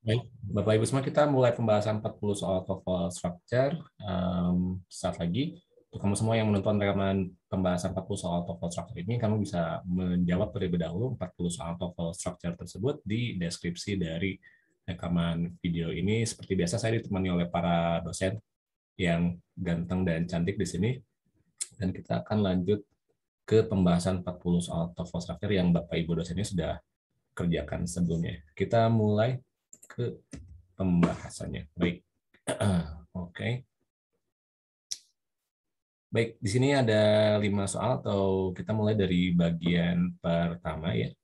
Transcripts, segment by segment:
Baik, Bapak Ibu semua kita mulai pembahasan 40 soal TOEFL structure. Um, saat lagi, untuk kamu semua yang menonton rekaman pembahasan 40 soal TOEFL structure ini, kamu bisa menjawab terlebih dahulu 40 soal TOEFL structure tersebut di deskripsi dari rekaman video ini. Seperti biasa, saya ditemani oleh para dosen yang ganteng dan cantik di sini. Dan kita akan lanjut ke pembahasan 40 soal TOEFL structure yang Bapak Ibu dosennya sudah kerjakan sebelumnya. Kita mulai ke pembahasannya. Baik. Oke. Okay. Baik, di sini ada lima soal atau kita mulai dari bagian pertama ya.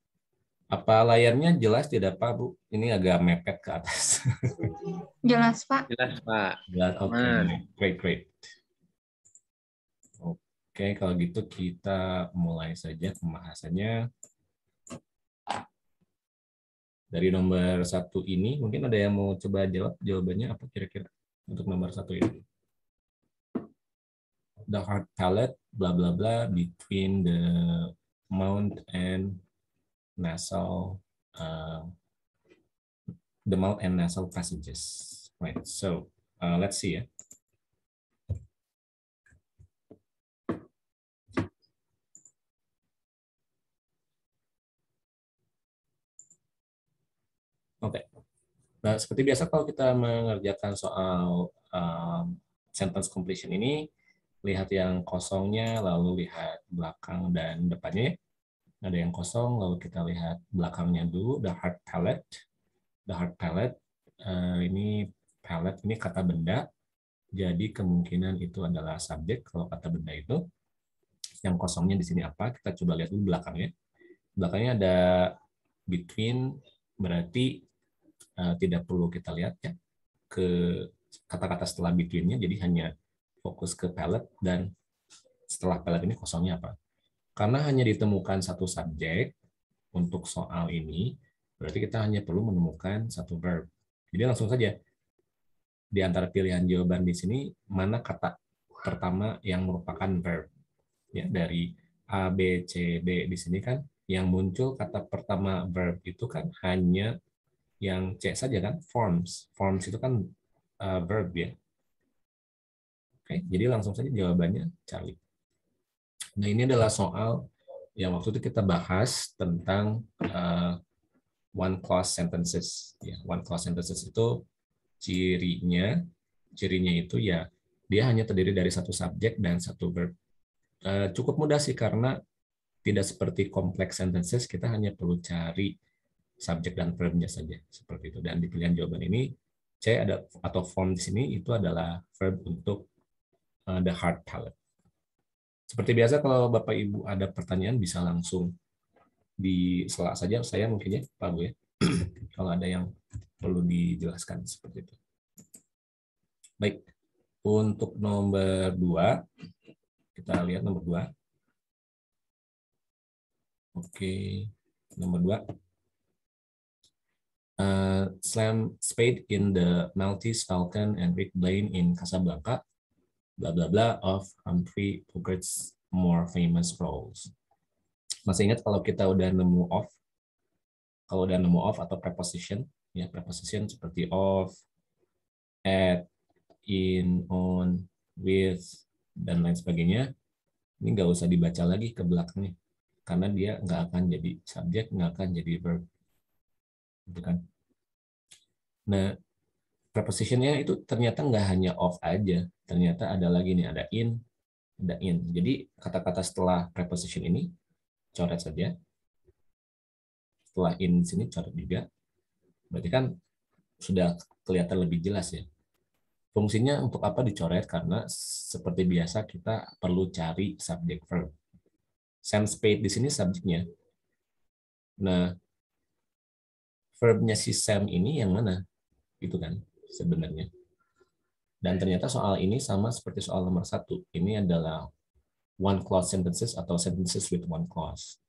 Apa layarnya jelas tidak Pak Bu? Ini agak mepet ke atas. Jelas Pak. Jelas Pak. Jelas. Oke, okay. great great. Oke, okay, kalau gitu kita mulai saja pembahasannya dari nomor satu ini mungkin ada yang mau coba jawab jawabannya apa kira-kira untuk nomor satu ini? The hard palate bla bla bla between the mouth and nasal uh, the mouth and nasal passages. Right so uh, let's see ya Oke. Okay. Nah, seperti biasa kalau kita mengerjakan soal um, sentence completion ini, lihat yang kosongnya, lalu lihat belakang dan depannya. Ada yang kosong, lalu kita lihat belakangnya dulu, the hard palette. The hard palette, uh, ini palette, ini kata benda, jadi kemungkinan itu adalah subjek kalau kata benda itu. Yang kosongnya di sini apa? Kita coba lihat dulu belakangnya. Belakangnya ada between berarti uh, tidak perlu kita lihat ya ke kata-kata setelah between-nya, jadi hanya fokus ke palette dan setelah palette ini kosongnya apa. Karena hanya ditemukan satu subjek untuk soal ini, berarti kita hanya perlu menemukan satu verb. Jadi langsung saja, di antara pilihan jawaban di sini, mana kata pertama yang merupakan verb. Ya, dari A, B, C, D di sini kan yang muncul kata pertama verb itu kan hanya yang C saja kan? Forms. Forms itu kan uh, verb ya. Oke jadi langsung saja jawabannya Charlie. Nah ini adalah soal yang waktu itu kita bahas tentang uh, one clause sentences. Ya one clause sentences itu cirinya cirinya itu ya dia hanya terdiri dari satu subjek dan satu verb. Uh, cukup mudah sih karena tidak seperti kompleks sentences, kita hanya perlu cari subjek dan verbnya saja seperti itu. Dan di pilihan jawaban ini C ada atau form di sini itu adalah verb untuk uh, the hard palette. Seperti biasa kalau Bapak Ibu ada pertanyaan bisa langsung di selak saja saya mungkin ya Pak Bu ya. kalau ada yang perlu dijelaskan seperti itu. Baik. Untuk nomor dua, kita lihat nomor dua. Oke, nomor dua. Uh, slam Spade in the Maltese Falcon and Rick Blaine in Casablanca, bla bla bla of Humphrey Bogart's more famous roles. Masih ingat kalau kita udah nemu of, kalau udah nemu of atau preposition, ya preposition seperti of, at, in, on, with, dan lain sebagainya, ini nggak usah dibaca lagi ke belakangnya karena dia nggak akan jadi subjek, nggak akan jadi verb. Gitu kan? Nah, prepositionnya itu ternyata nggak hanya of aja, ternyata ada lagi nih, ada in, ada in. Jadi kata-kata setelah preposition ini coret saja. Setelah in sini coret juga. Berarti kan sudah kelihatan lebih jelas ya. Fungsinya untuk apa dicoret? Karena seperti biasa kita perlu cari subject verb. Sam Spade di sini subjeknya. Nah, verbnya si Sam ini yang mana? Itu kan sebenarnya. Dan ternyata soal ini sama seperti soal nomor satu. Ini adalah one clause sentences atau sentences with one clause.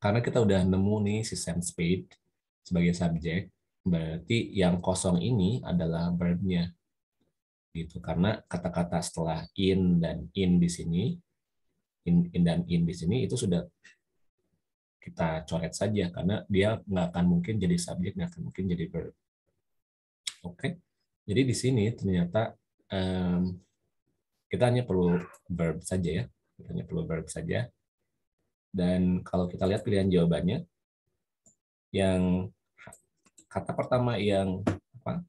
Karena kita udah nemu nih si Sam Spade sebagai subjek, berarti yang kosong ini adalah verbnya. Gitu. Karena kata-kata setelah in dan in di sini in, in dan in di sini itu sudah kita coret saja karena dia nggak akan mungkin jadi subjek, nggak akan mungkin jadi verb. Oke, jadi di sini ternyata um, kita hanya perlu verb saja ya, kita hanya perlu verb saja. Dan kalau kita lihat pilihan jawabannya, yang kata pertama yang apa,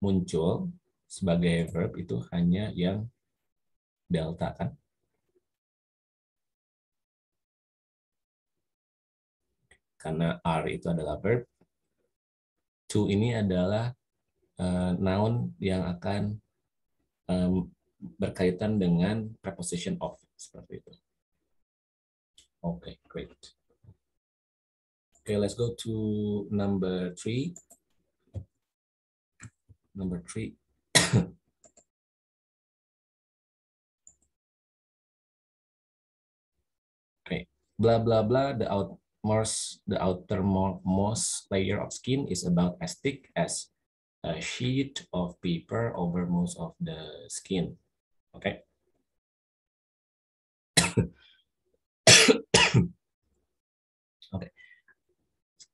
muncul sebagai verb itu hanya yang delta kan. Karena R itu adalah verb, to ini adalah uh, noun yang akan um, berkaitan dengan preposition of seperti itu. Oke, okay, great. Okay, let's go to number three. Number three. okay, blah blah blah. The out most the outermost layer of skin is about as thick as a sheet of paper over most of the skin. Okay. Oke. Okay.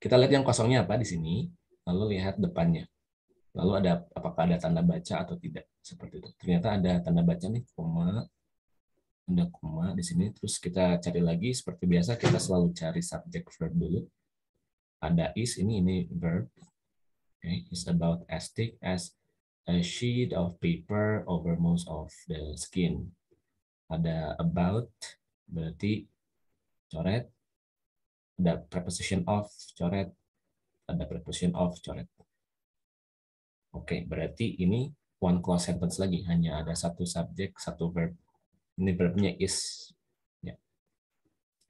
Kita lihat yang kosongnya apa di sini, lalu lihat depannya. Lalu ada apakah ada tanda baca atau tidak seperti itu. Ternyata ada tanda baca nih, koma, ada koma di sini. Terus kita cari lagi seperti biasa kita selalu cari subject verb dulu. Ada is ini ini verb. Okay, is about as thick as a sheet of paper over most of the skin. Ada about berarti coret. Ada preposition of coret. Ada preposition of coret. Oke, okay, berarti ini one clause sentence lagi, hanya ada satu subjek, satu verb ini verbnya is. Ya.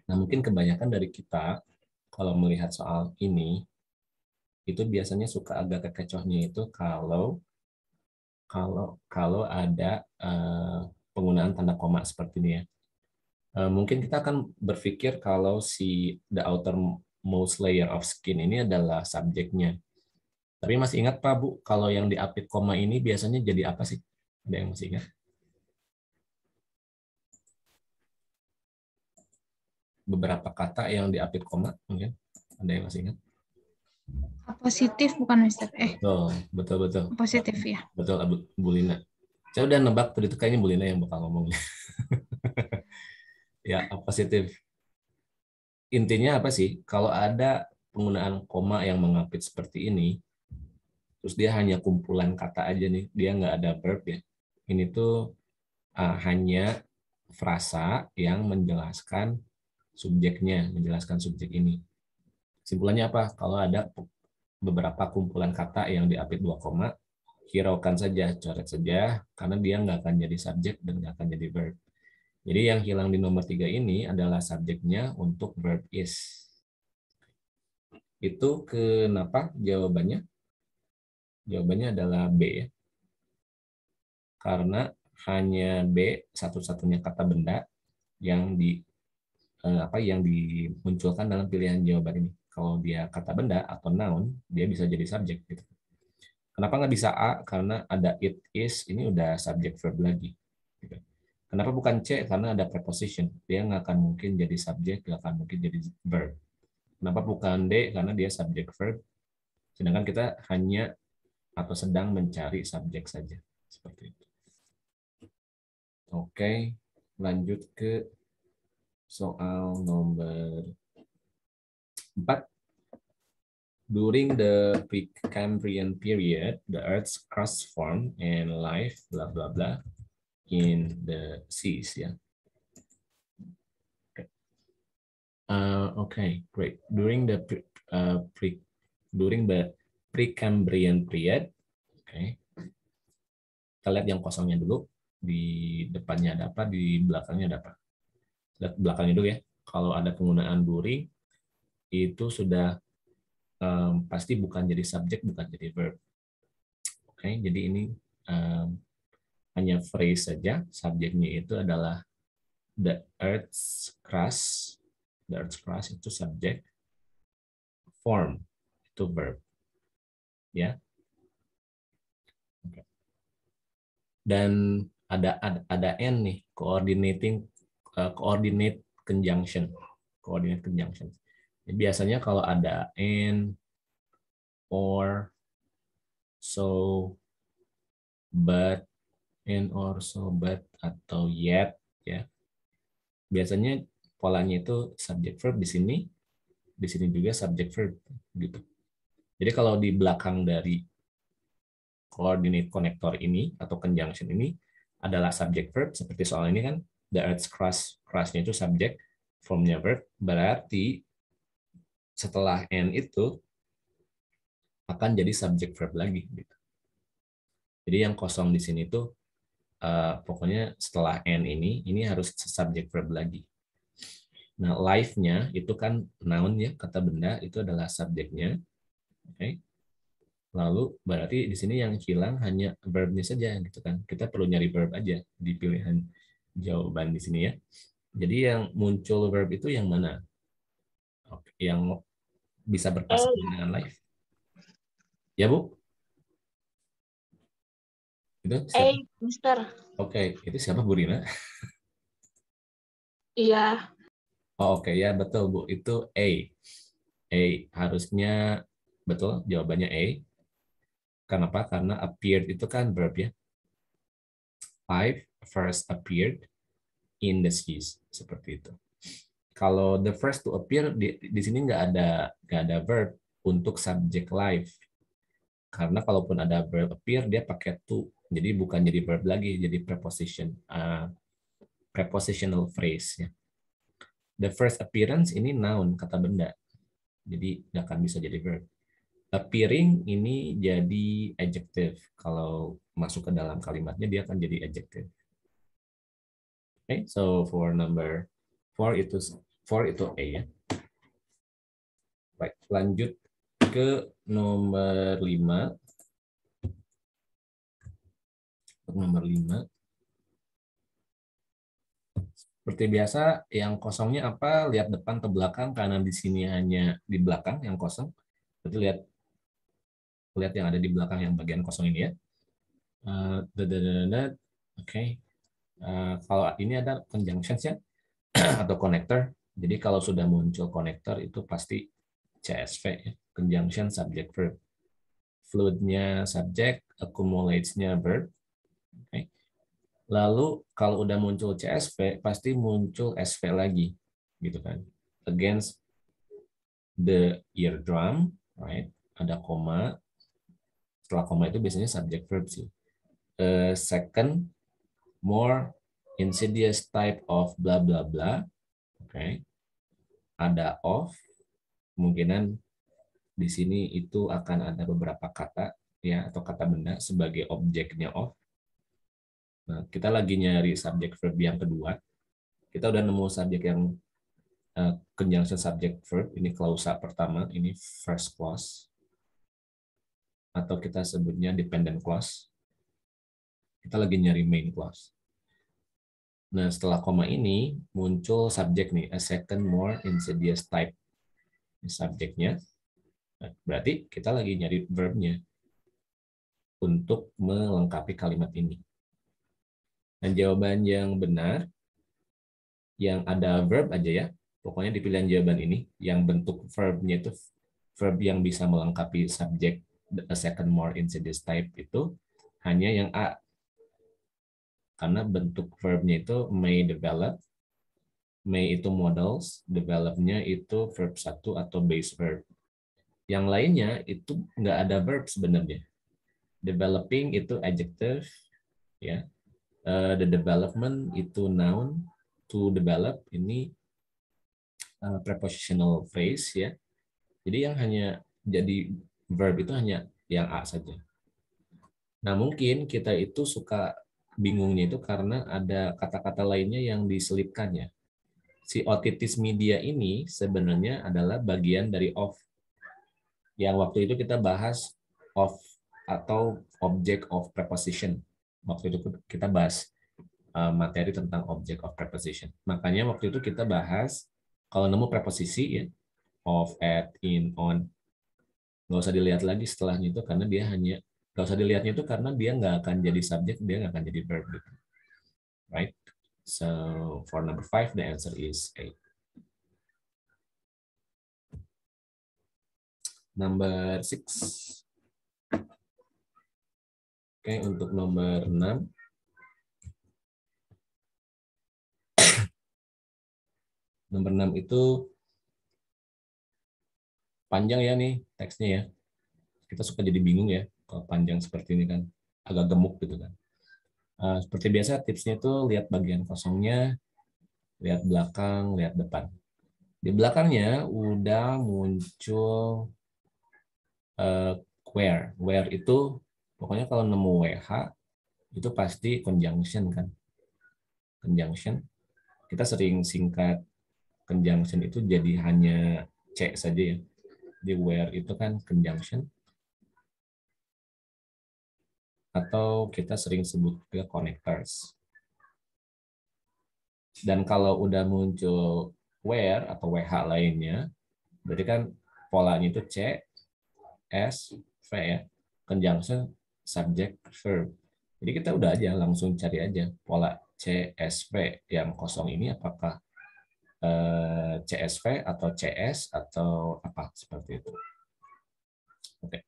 Nah, mungkin kebanyakan dari kita kalau melihat soal ini itu biasanya suka agak kekecohnya itu kalau kalau kalau ada uh, penggunaan tanda koma seperti ini ya. Uh, mungkin kita akan berpikir kalau si the outermost layer of skin ini adalah subjeknya. Tapi masih ingat Pak Bu, kalau yang diapit koma ini biasanya jadi apa sih? Ada yang masih ingat? Beberapa kata yang diapit koma mungkin. Ada yang masih ingat? Positif bukan Mister? Eh. Betul betul betul. Positif ya. Betul Bu Lina. Saya udah nebak tadi itu kayaknya Bu Lina yang bakal ngomong. Ya positif. Intinya apa sih? Kalau ada penggunaan koma yang mengapit seperti ini terus dia hanya kumpulan kata aja nih dia nggak ada verb ya. Ini tuh uh, hanya frasa yang menjelaskan subjeknya, menjelaskan subjek ini. Simpulannya apa? Kalau ada beberapa kumpulan kata yang diapit dua koma, hiraukan saja, coret saja, karena dia nggak akan jadi subjek dan nggak akan jadi verb. Jadi yang hilang di nomor tiga ini adalah subjeknya untuk verb is. Itu kenapa jawabannya? Jawabannya adalah B. Karena hanya B satu-satunya kata benda yang di Eh, apa yang dimunculkan dalam pilihan jawaban ini. Kalau dia kata benda atau noun, dia bisa jadi subjek. Gitu. Kenapa nggak bisa A? Karena ada it, is, ini udah subjek verb lagi. Gitu. Kenapa bukan C? Karena ada preposition. Dia nggak akan mungkin jadi subjek, nggak akan mungkin jadi verb. Kenapa bukan D? Karena dia subjek verb. Sedangkan kita hanya atau sedang mencari subjek saja. Seperti itu. Oke, lanjut ke soal nomor 4. During the Precambrian period, the Earth's crust formed and life, blah, blah, blah, in the seas. Yeah. Okay. Uh, okay, great. During the pre, uh, pre, during the Precambrian period, okay. Kita lihat yang kosongnya dulu. Di depannya ada apa, di belakangnya ada apa belakangnya dulu ya. Kalau ada penggunaan during itu sudah um, pasti bukan jadi subjek, bukan jadi verb. Oke, okay, jadi ini um, hanya phrase saja. Subjeknya itu adalah the Earth's crust. The Earth's crust itu subjek. Form itu verb. Ya. Okay. Dan ada ada, ada n nih coordinating uh, coordinate conjunction. Coordinate conjunction. Jadi biasanya kalau ada and, or, so, but, and or so, but, atau yet, ya. Biasanya polanya itu subject verb di sini, di sini juga subject verb, gitu. Jadi kalau di belakang dari coordinate connector ini atau conjunction ini adalah subject verb seperti soal ini kan the earth's crust crustnya itu subject formnya verb berarti setelah n itu akan jadi subject verb lagi gitu. Jadi yang kosong di sini tuh uh, pokoknya setelah n ini ini harus subject verb lagi. Nah, life-nya itu kan noun ya, kata benda itu adalah subjeknya. Oke. Okay. Lalu berarti di sini yang hilang hanya verbnya saja gitu kan. Kita perlu nyari verb aja di pilihan jawaban di sini ya. Jadi yang muncul verb itu yang mana? Oke, yang bisa berpasangan oh. dengan life. Ya, Bu? Itu siapa? Mister. Oke, itu siapa Bu Rina? Iya. Oh, oke okay. ya betul Bu, itu A. A harusnya betul jawabannya A. Kenapa? Karena appeared itu kan verb ya. Five first appeared in the seas seperti itu. Kalau the first to appear di, di sini nggak ada nggak ada verb untuk subject life. Karena kalaupun ada verb appear dia pakai to, jadi bukan jadi verb lagi, jadi preposition uh, prepositional phrase ya the first appearance ini noun kata benda. Jadi nggak akan bisa jadi verb. Appearing ini jadi adjective. Kalau masuk ke dalam kalimatnya dia akan jadi adjective. Oke, okay, so for number four itu four itu A ya. Baik, lanjut ke nomor lima. Nomor lima. Seperti biasa, yang kosongnya apa? Lihat depan ke belakang, karena di sini hanya di belakang yang kosong. Berarti lihat lihat yang ada di belakang yang bagian kosong ini ya. Uh, Oke. Okay. Uh, kalau ini ada conjunctions ya atau connector. Jadi kalau sudah muncul connector itu pasti CSV ya. Conjunction subject verb. Fluidnya subject, accumulates-nya verb. Okay. Lalu kalau udah muncul CSV, pasti muncul SV lagi, gitu kan? Against the eardrum, right? Ada koma. Setelah koma itu biasanya subject verb sih. Uh, second, more insidious type of bla bla bla. Oke. Okay. Ada of. Kemungkinan di sini itu akan ada beberapa kata ya atau kata benda sebagai objeknya of Nah, kita lagi nyari subjek verb yang kedua. Kita udah nemu subjek yang uh, conjunction subject verb. Ini klausa pertama, ini first clause. Atau kita sebutnya dependent clause. Kita lagi nyari main clause. Nah, setelah koma ini muncul subjek nih, a second more insidious type. Subjeknya. Nah, berarti kita lagi nyari verbnya untuk melengkapi kalimat ini. Dan jawaban yang benar, yang ada verb aja ya, pokoknya di pilihan jawaban ini, yang bentuk verbnya itu verb yang bisa melengkapi subjek a second more insidious type itu hanya yang A. Karena bentuk verbnya itu may develop, may itu models, developnya itu verb satu atau base verb. Yang lainnya itu nggak ada verb sebenarnya. Developing itu adjective, ya uh, the development itu noun to develop ini uh, prepositional phrase ya. Jadi yang hanya jadi verb itu hanya yang A saja. Nah, mungkin kita itu suka bingungnya itu karena ada kata-kata lainnya yang diselipkan ya. Si otitis media ini sebenarnya adalah bagian dari of. Yang waktu itu kita bahas of atau object of preposition waktu itu kita bahas uh, materi tentang object of preposition. Makanya waktu itu kita bahas kalau nemu preposisi ya of, at, in, on, nggak usah dilihat lagi setelahnya itu karena dia hanya nggak usah dilihatnya itu karena dia nggak akan jadi subjek, dia nggak akan jadi verb gitu. Right? So for number five, the answer is A. Number six. Oke, untuk nomor 6. nomor 6 itu panjang ya nih teksnya ya. Kita suka jadi bingung ya panjang seperti ini kan. Agak gemuk gitu kan. Uh, seperti biasa tipsnya itu lihat bagian kosongnya, lihat belakang, lihat depan. Di belakangnya udah muncul uh, where. Where itu pokoknya kalau nemu WH itu pasti conjunction kan. Conjunction. Kita sering singkat conjunction itu jadi hanya C saja ya. Di where itu kan conjunction. Atau kita sering sebut ke connectors. Dan kalau udah muncul where atau WH lainnya, berarti kan polanya itu C, S, V ya. Conjunction, subject, verb. Jadi kita udah aja langsung cari aja pola CSV yang kosong ini apakah Eh, CSV atau CS atau apa seperti itu. Oke.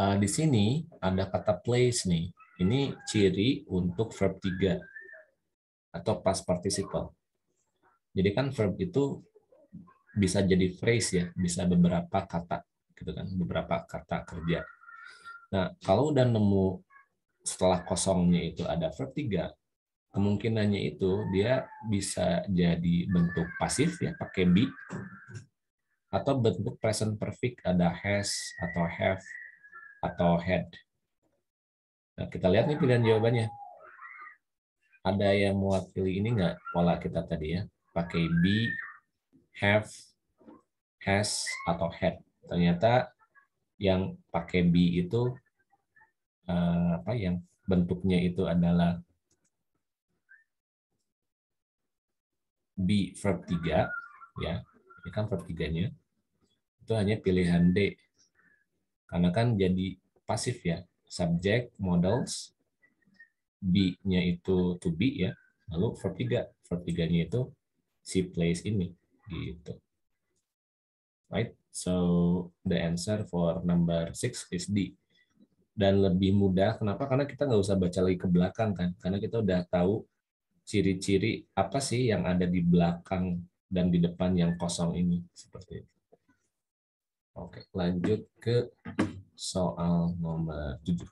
Uh, di sini ada kata place nih. Ini ciri untuk verb 3 atau past participle. Jadi kan verb itu bisa jadi phrase ya, bisa beberapa kata gitu kan, beberapa kata kerja. Nah, kalau udah nemu setelah kosongnya itu ada verb 3, kemungkinannya itu dia bisa jadi bentuk pasif ya pakai be atau bentuk present perfect ada has atau have atau had. Nah, kita lihat nih pilihan jawabannya. Ada yang mewakili ini enggak pola kita tadi ya? Pakai be, have, has, atau had. Ternyata yang pakai be itu uh, apa yang bentuknya itu adalah be verb 3 ya. Ini kan verb 3-nya. Itu hanya pilihan D. Karena kan jadi pasif ya. Subject, models, be-nya itu to be ya. Lalu verb 3. Verb 3-nya itu si place ini gitu. Right? So the answer for number 6 is D. Dan lebih mudah, kenapa? Karena kita nggak usah baca lagi ke belakang kan. Karena kita udah tahu ciri-ciri apa sih yang ada di belakang dan di depan yang kosong ini seperti itu. Oke, lanjut ke soal nomor 7.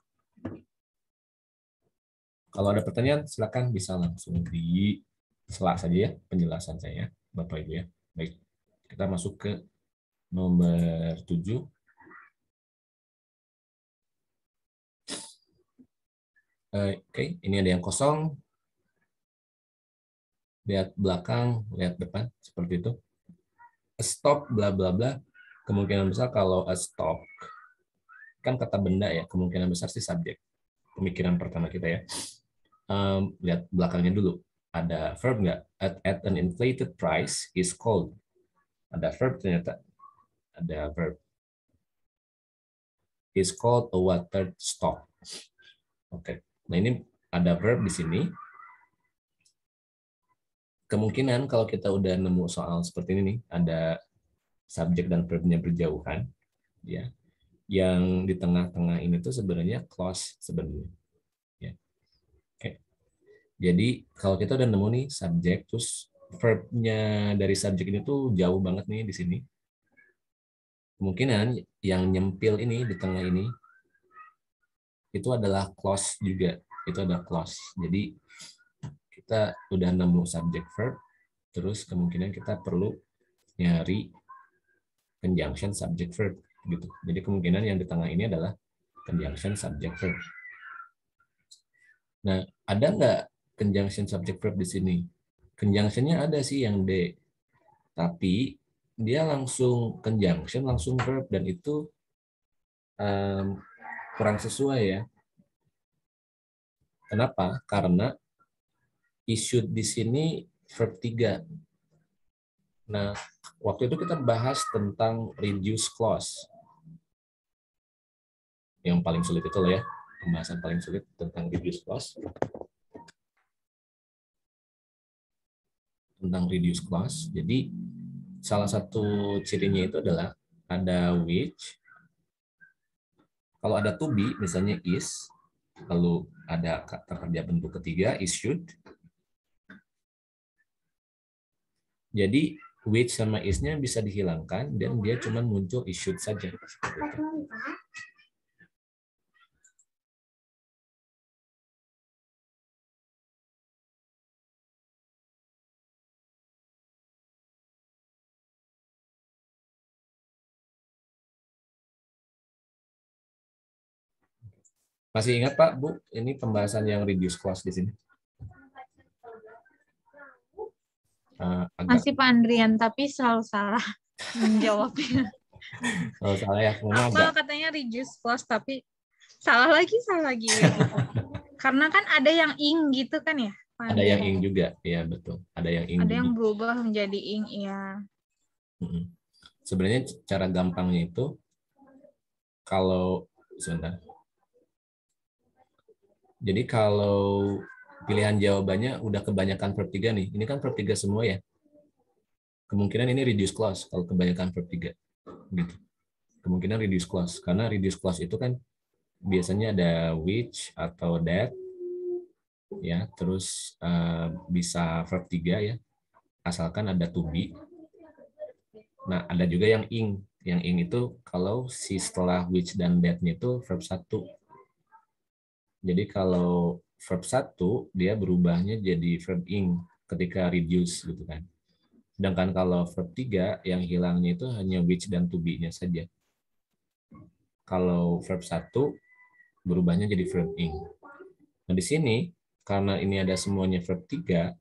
Kalau ada pertanyaan, silakan bisa langsung di selak saja ya penjelasan saya, Bapak Ibu ya. Baik, kita masuk ke nomor 7. Oke, ini ada yang kosong, lihat belakang, lihat depan, seperti itu. Stop, bla bla bla. Kemungkinan besar kalau a stop, kan kata benda ya, kemungkinan besar sih subjek. Pemikiran pertama kita ya. Um, lihat belakangnya dulu. Ada verb nggak? At, at an inflated price is called. Ada verb ternyata. Ada verb. Is called a water stop. Oke. Okay. Nah ini ada verb di sini kemungkinan kalau kita udah nemu soal seperti ini nih, ada subjek dan verbnya berjauhan, ya, yang di tengah-tengah ini tuh sebenarnya clause sebenarnya. Ya. Oke. Jadi kalau kita udah nemu nih subjek, terus verbnya dari subjek ini tuh jauh banget nih di sini. Kemungkinan yang nyempil ini di tengah ini itu adalah clause juga. Itu ada clause. Jadi kita udah nemu subject verb, terus kemungkinan kita perlu nyari conjunction subject verb gitu. Jadi kemungkinan yang di tengah ini adalah conjunction subject verb. Nah, ada nggak conjunction subject verb di sini? Conjunctionnya ada sih yang D, tapi dia langsung conjunction, langsung verb dan itu um, kurang sesuai ya. Kenapa? Karena issued di sini verb 3. Nah, waktu itu kita bahas tentang reduce clause. Yang paling sulit itu loh ya, pembahasan paling sulit tentang reduce clause. Tentang reduce clause. Jadi, salah satu cirinya itu adalah ada which. Kalau ada to be, misalnya is, lalu ada kerja bentuk ketiga issued. Jadi which sama is-nya bisa dihilangkan dan dia cuma muncul issued saja. Masih ingat Pak, Bu, ini pembahasan yang reduce clause di sini? Uh, Masih Pak Andrian, tapi selalu salah menjawabnya. Selalu salah ya. Apa katanya reduce clause, tapi salah lagi, salah lagi. Karena kan ada yang ing gitu kan ya? Pak ada yang ing juga, ya betul. Ada yang ing. Ada juga. yang berubah menjadi ing, ya. Sebenarnya cara gampangnya itu kalau sebentar jadi kalau pilihan jawabannya udah kebanyakan verb 3 nih. Ini kan verb 3 semua ya. Kemungkinan ini reduce clause kalau kebanyakan verb 3. Gitu. Kemungkinan reduce clause. Karena reduce clause itu kan biasanya ada which atau that. ya Terus uh, bisa verb 3 ya. Asalkan ada to be. Nah, ada juga yang ing. Yang ing itu kalau si setelah which dan that-nya itu verb 1 jadi kalau verb satu dia berubahnya jadi verb ing ketika reduce gitu kan. Sedangkan kalau verb tiga yang hilangnya itu hanya which dan to be-nya saja. Kalau verb satu berubahnya jadi verb ing. Nah, di sini karena ini ada semuanya verb tiga,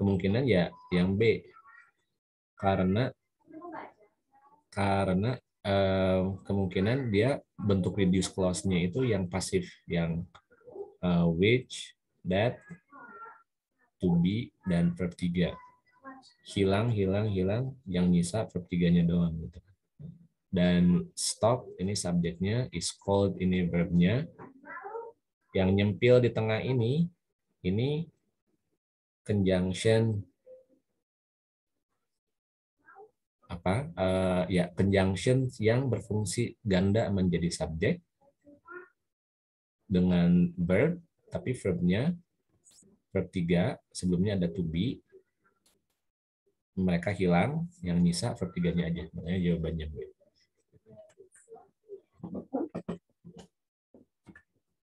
kemungkinan ya yang B. Karena karena eh, kemungkinan dia bentuk reduce clause-nya itu yang pasif, yang uh, which, that, to be, dan verb 3. Hilang, hilang, hilang, yang nyisa verb 3-nya doang. Gitu. Dan stop, ini subjeknya, is called, ini verbnya. Yang nyempil di tengah ini, ini conjunction apa uh, ya conjunction yang berfungsi ganda menjadi subjek dengan verb tapi verbnya verb tiga sebelumnya ada to be. Mereka hilang yang nyisa verb tiganya aja. Makanya jawabannya B.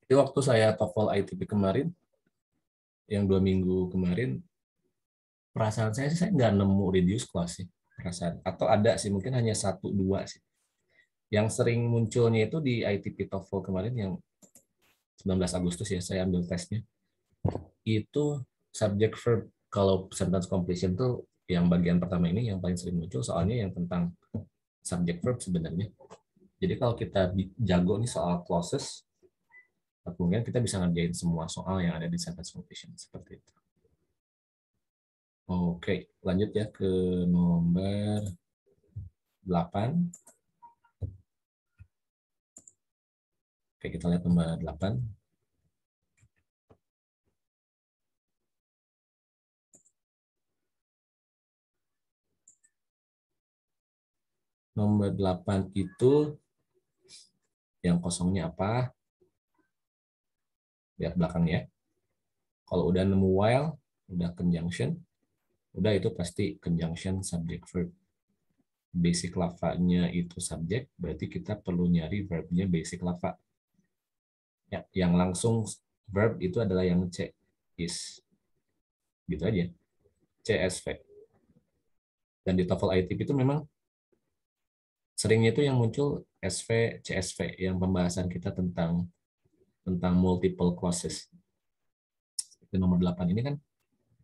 Itu waktu saya TOEFL ITP kemarin yang dua minggu kemarin perasaan saya sih saya nggak nemu reduce class sih perasaan. Atau ada sih mungkin hanya satu dua sih. Yang sering munculnya itu di ITP TOEFL kemarin yang 19 Agustus ya saya ambil tesnya. Itu subject verb kalau sentence completion tuh yang bagian pertama ini yang paling sering muncul soalnya yang tentang subject verb sebenarnya. Jadi kalau kita jago nih soal clauses mungkin kita bisa ngerjain semua soal yang ada di sentence completion seperti itu. Oke, lanjut ya ke nomor 8. Oke, kita lihat nomor 8. Nomor 8 itu yang kosongnya apa? Lihat belakangnya. Kalau udah nemu while, udah conjunction, udah itu pasti conjunction subject verb. Basic lava-nya itu subject, berarti kita perlu nyari verbnya basic lava. Ya, yang langsung verb itu adalah yang C is. Gitu aja. CSV. Dan di TOEFL ITP itu memang seringnya itu yang muncul SV, CSV yang pembahasan kita tentang tentang multiple clauses. Di nomor 8 ini kan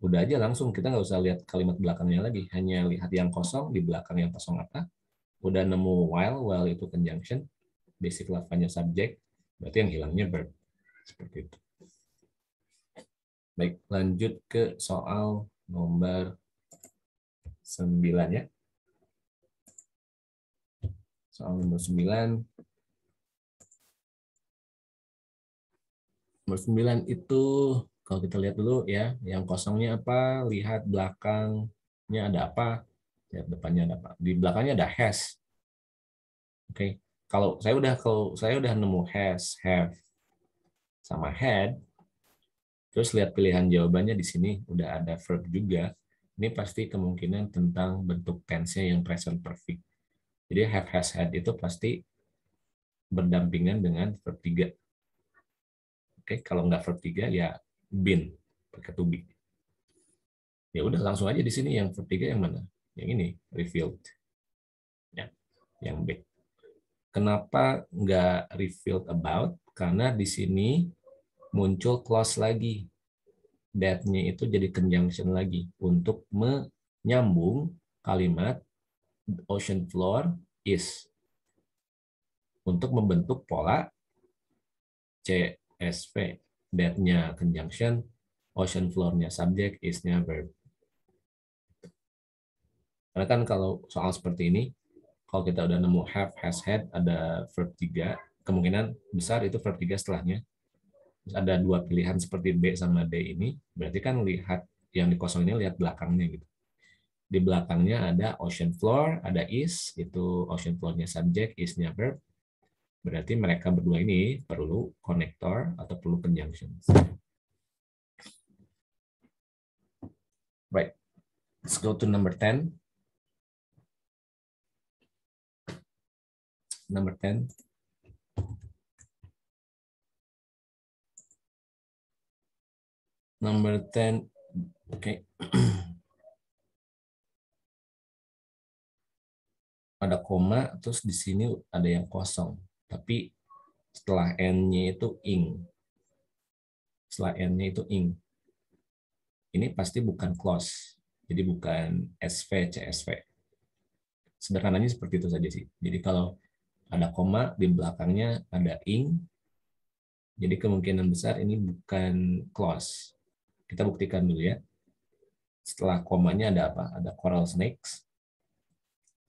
udah aja langsung kita nggak usah lihat kalimat belakangnya lagi, hanya lihat yang kosong di belakang yang kosong apa. Udah nemu while, while itu conjunction, basic lavanya subject, Berarti yang hilangnya verb. Seperti itu. Baik, lanjut ke soal nomor 9 ya. Soal nomor 9. Nomor 9 itu kalau kita lihat dulu ya, yang kosongnya apa, lihat belakangnya ada apa, lihat depannya ada apa. Di belakangnya ada has. Oke. Okay kalau saya udah kalau saya udah nemu has, have, sama had, terus lihat pilihan jawabannya di sini udah ada verb juga, ini pasti kemungkinan tentang bentuk tense-nya yang present perfect. Jadi have, has, had itu pasti berdampingan dengan verb 3. Oke, kalau nggak verb 3 ya been pakai to be. Ya udah langsung aja di sini yang verb 3 yang mana? Yang ini, refilled. Ya, yang B. Kenapa nggak refilled about? Karena di sini muncul clause lagi. That-nya itu jadi conjunction lagi untuk menyambung kalimat ocean floor is untuk membentuk pola CSV. That-nya conjunction, ocean floor-nya subject, is-nya verb. Karena kan kalau soal seperti ini, kalau kita udah nemu have, has, had, ada verb 3, kemungkinan besar itu verb 3 setelahnya. Terus ada dua pilihan seperti B sama D ini, berarti kan lihat yang di kosong ini lihat belakangnya gitu. Di belakangnya ada ocean floor, ada is, itu ocean floor-nya subject, is-nya verb, Berarti mereka berdua ini perlu konektor atau perlu conjunction. Right. Let's go to number 10. Number 10. Number 10. Okay. ada koma, terus di sini ada yang kosong tapi setelah n-nya itu ing. Setelah n-nya itu ing. Ini pasti bukan clause. Jadi bukan SV, CSV. Sederhananya seperti itu saja sih. Jadi kalau ada koma, di belakangnya ada ing, jadi kemungkinan besar ini bukan clause. Kita buktikan dulu ya. Setelah komanya ada apa? Ada coral snakes.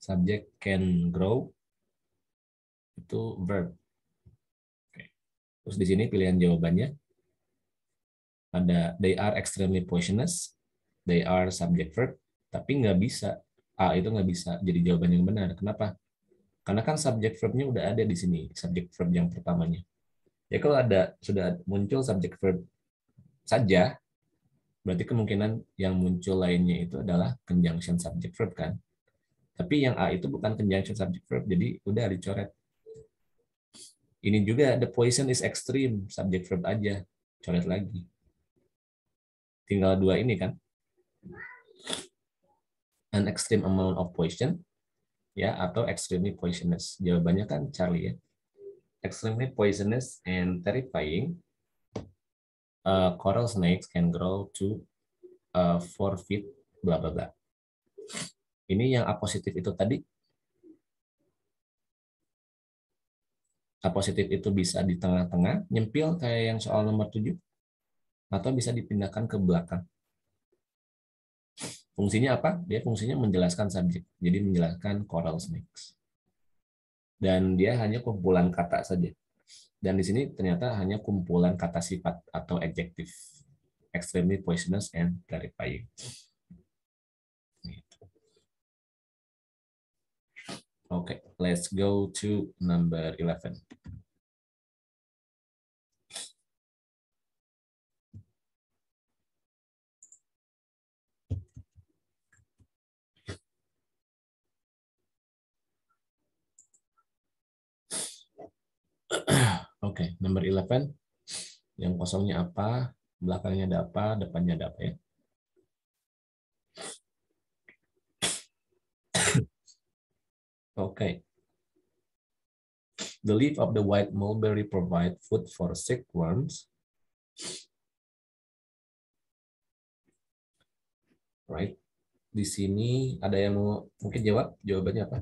Subject can grow itu verb. Terus di sini pilihan jawabannya ada they are extremely poisonous, they are subject verb, tapi nggak bisa A itu nggak bisa jadi jawaban yang benar. Kenapa? Karena kan subject verbnya udah ada di sini, subject verb yang pertamanya. Ya kalau ada sudah muncul subject verb saja, berarti kemungkinan yang muncul lainnya itu adalah conjunction subject verb kan. Tapi yang A itu bukan conjunction subject verb, jadi udah dicoret. Ini juga the poison is extreme, subject verb aja. Coret lagi. Tinggal dua ini kan. An extreme amount of poison ya atau extremely poisonous. Jawabannya kan Charlie ya. Extremely poisonous and terrifying. Uh, coral snakes can grow to uh, four feet bla bla bla. Ini yang A positif itu tadi A positif itu bisa di tengah-tengah, nyempil kayak yang soal nomor 7, atau bisa dipindahkan ke belakang. Fungsinya apa? Dia fungsinya menjelaskan subjek, jadi menjelaskan coral snakes. Dan dia hanya kumpulan kata saja. Dan di sini ternyata hanya kumpulan kata sifat atau adjektif. Extremely poisonous and terrifying. Okay, let's go to number 11. Oke, okay, number 11. Yang kosongnya apa, belakangnya ada apa, depannya ada apa ya. Okay. The leaf of the white mulberry provide food for sick worms. Right. Di sini ada yang mau mungkin jawab? Jawabannya apa?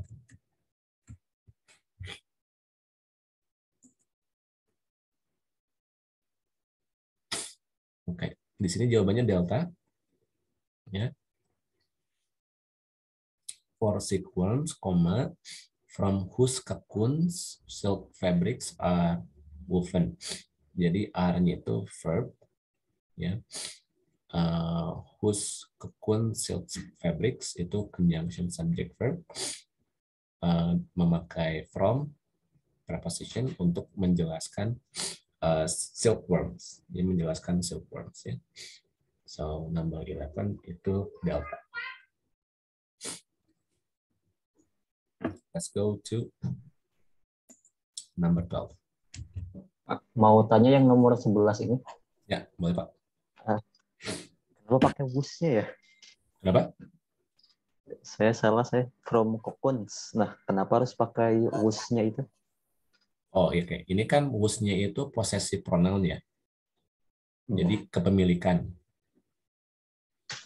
Oke, di sini jawabannya delta. Ya for silkworms, comma, from whose cocoons silk fabrics are woven. Jadi R-nya itu verb, ya. Uh, whose cocoon silk fabrics itu conjunction subject verb. Uh, memakai from preposition untuk menjelaskan uh, silkworms. Dia menjelaskan silkworms ya. So number 11 itu delta. Let's go to number 12. Pak, mau tanya yang nomor 11 ini. Ya, boleh Pak. Kenapa pakai wusnya ya? Kenapa? Saya salah, saya from cocoons. Nah, kenapa harus pakai wusnya itu? Oh, iya, oke. Ini kan wusnya itu possessive pronoun ya. Jadi kepemilikan.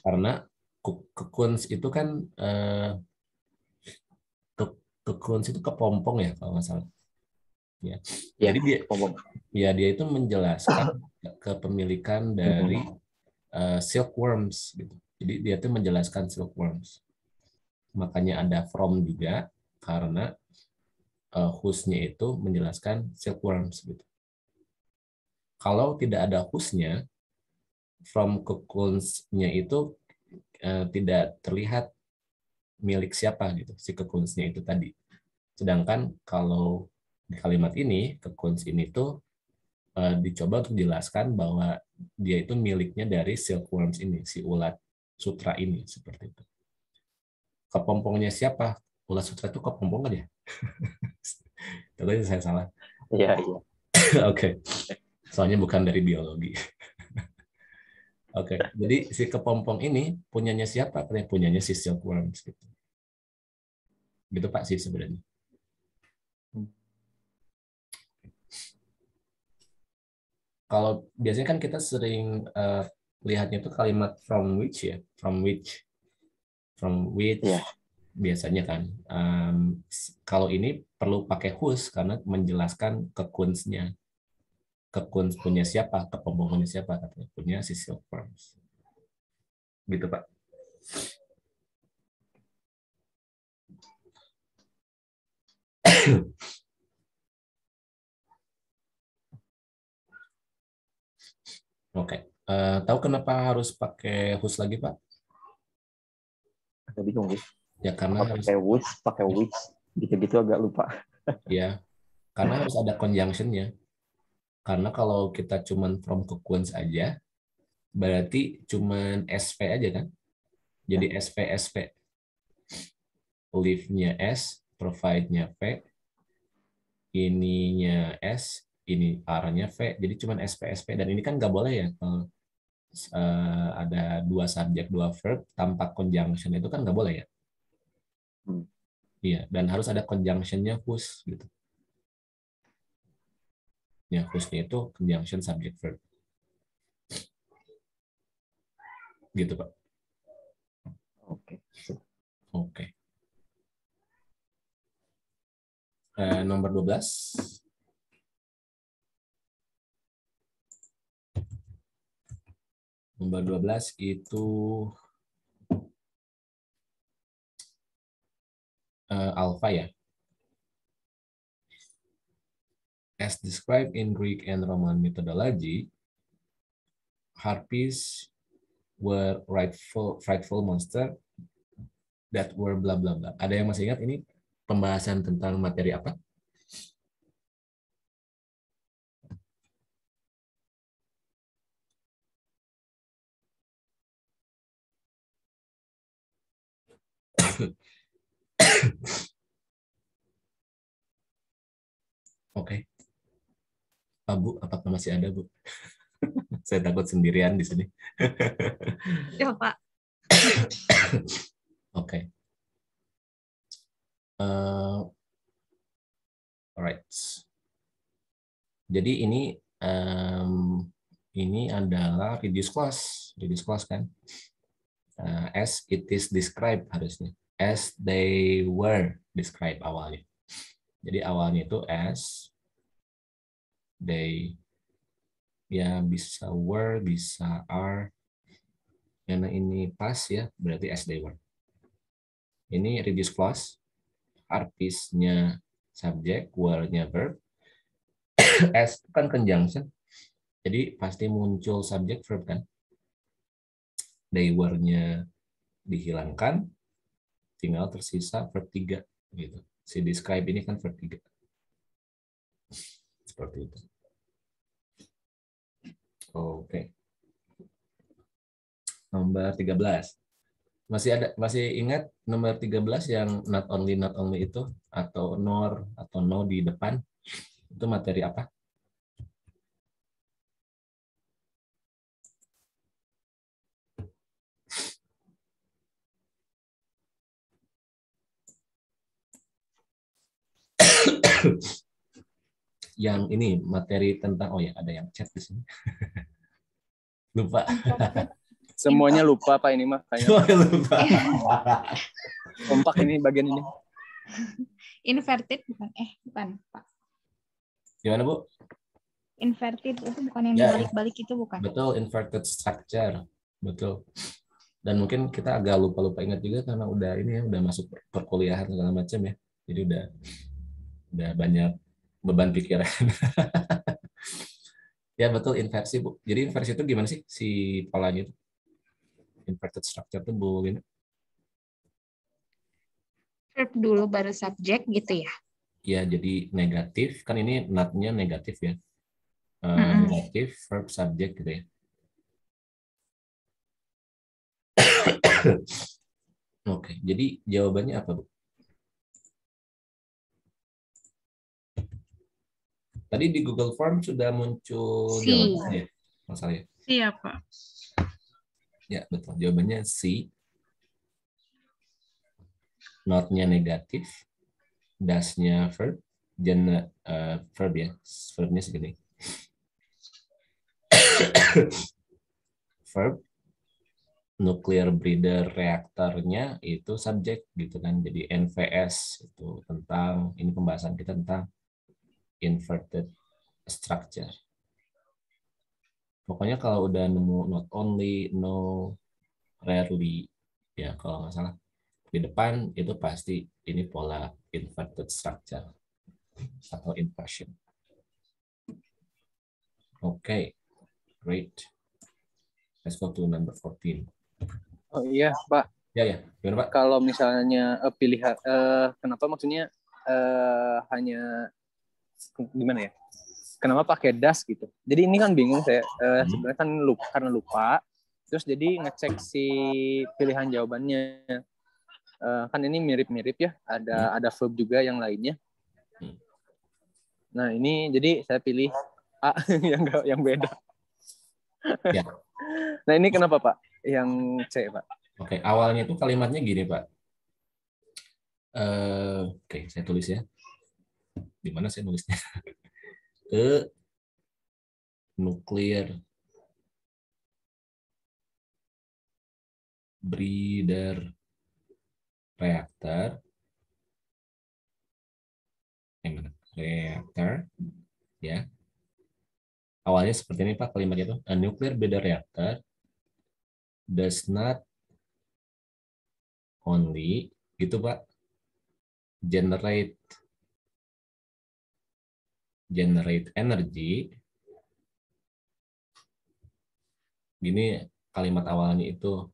Karena cocoons itu kan eh, cocoons itu kepompong ya kalau nggak salah. Ya. Ya, Jadi dia Ngomong. ya dia itu menjelaskan kepemilikan dari uh, silkworms gitu. Jadi dia itu menjelaskan silkworms. Makanya ada from juga karena uh, whose-nya itu menjelaskan silkworms gitu. Kalau tidak ada whose-nya, from cocoons-nya itu uh, tidak terlihat milik siapa gitu, si cocoons-nya itu tadi. Sedangkan kalau di kalimat ini, cocoons ini tuh uh, dicoba untuk dijelaskan bahwa dia itu miliknya dari silkworms ini, si ulat sutra ini seperti itu. Kepompongnya siapa? Ulat sutra itu kepompong kan ya? Tadi saya salah. Iya, iya. Oke. Soalnya bukan dari biologi. Oke, jadi si kepompong ini punyanya siapa? Katanya punyanya si silkworms gitu. Gitu Pak sih sebenarnya. Kalau biasanya kan kita sering uh, lihatnya itu kalimat from which ya, from which, from which Iya. Biasanya kan. Um, kalau ini perlu pakai whose karena menjelaskan kekunsnya. Kekuns punya siapa, kepompong punya siapa katanya punya si silkworms. Gitu Pak. Oke. Eh, tahu kenapa harus pakai whose lagi Pak? Agak bingung. Ya karena pakai which, pakai which. Gitu-gitu agak lupa. ya karena harus ada conjunctionnya. Karena kalau kita cuman from cocoons aja, berarti cuman SV aja kan? Jadi SV SV. Live-nya S, provide-nya V, ininya S, ini R-nya V. Jadi cuman SP SP dan ini kan nggak boleh ya kalau eh, ada dua subjek dua verb tanpa conjunction itu kan nggak boleh ya. Hmm. Iya, dan harus ada conjunctionnya whose gitu. Ya, whose-nya itu conjunction subject verb. Gitu, Pak. Oke. Oke. Eh, nomor 12. Nomor 12 itu eh, alpha ya. As described in Greek and Roman methodology, harpies were rightful frightful monster that were bla bla bla. Ada yang masih ingat ini pembahasan tentang materi apa? Oke. Pak Bu, apakah masih ada Bu? Saya takut sendirian di sini. Ya, Pak. Oke. Eh, alright. Jadi ini em, ini adalah reduce clause, reduce clause kan? Eh, as it is described harusnya. As they were described awalnya. Jadi awalnya itu as they ya bisa were, bisa are. Karena ini pas ya, berarti as they were. Ini reduce clause, artisnya subjek, were-nya verb. as kan conjunction. Jadi pasti muncul subjek verb kan. They were-nya dihilangkan, tinggal tersisa 3 gitu. Si describe ini kan 3. Seperti itu. Oke. Nomor 13. Masih ada masih ingat nomor 13 yang not only not only itu atau nor atau no di depan? Itu materi apa? Yang ini materi tentang oh ya ada yang chat di sini. Lupa. Semuanya lupa Pak ini mah kayaknya. Semuanya lupa. Kompak ini bagian ini. Inverted bukan? Eh, bukan, Pak. Gimana, Bu? Inverted itu bukan yang Ya. dibalik-balik itu bukan? Betul, inverted structure. Betul. Dan mungkin kita agak lupa-lupa ingat juga karena udah ini ya, udah masuk per- perkuliahan segala macam ya. Jadi udah udah banyak beban pikiran. ya betul inversi, Bu. Jadi inversi itu gimana sih si polanya itu? Inverted structure itu Bu? Verb dulu baru subjek gitu ya? Ya, jadi negatif. Kan ini not-nya negatif ya. Mm-mm. Negatif, verb, subject gitu ya. Oke, jadi jawabannya apa, Bu? Tadi di Google Form sudah muncul Si. jawabannya ya? Masalah ya? Iya, Pak. Ya, betul. Jawabannya C. Not-nya negatif. Das-nya verb. Gen, eh, verb ya. Verbnya segini. verb. Nuclear breeder reaktornya itu subjek gitu kan. Jadi NVS itu tentang, ini pembahasan kita tentang inverted structure. Pokoknya kalau udah nemu not only, no, rarely, ya kalau nggak salah di depan itu pasti ini pola inverted structure atau inversion. Oke, great. Let's go to number 14. Oh iya Pak, Ya ya, gimana Pak? kalau misalnya eh, pilihan eh, kenapa maksudnya eh, hanya gimana ya? Kenapa pakai das gitu? Jadi ini kan bingung saya. Eh, Hmm. Sebenarnya kan lupa karena lupa. Terus jadi ngecek si pilihan jawabannya. Eh, kan ini mirip-mirip ya. Ada ada verb juga yang lainnya. Hmm. Nah ini jadi saya pilih A yang enggak yang beda. Ya. nah ini kenapa Pak? Yang C Pak? Oke, awalnya itu kalimatnya gini Pak. Eh, Oke, saya tulis ya. Di mana saya nulisnya? Ke nuclear breeder reactor yang mana? reactor ya awalnya seperti ini pak kalimatnya itu a nuclear breeder reactor does not only gitu pak generate generate energy. Gini kalimat awalnya itu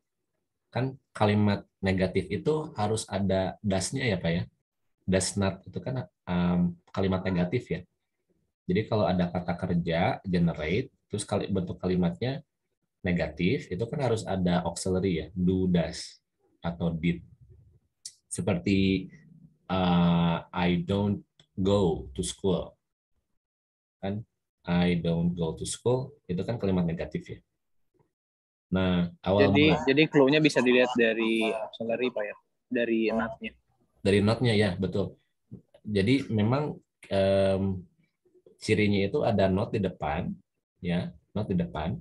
kan kalimat negatif itu harus ada dasnya ya pak ya? Does not itu kan um, kalimat negatif ya? Jadi kalau ada kata kerja generate terus kali bentuk kalimatnya negatif itu kan harus ada auxiliary ya? Do does atau did. Seperti uh, I don't go to school kan I don't go to school itu kan kalimat negatif ya. Nah awal Jadi mula- jadi clue-nya bisa dilihat dari auxiliary Pak ya, dari not-nya. dari not-nya ya betul. Jadi memang em, cirinya itu ada not di depan ya not di depan.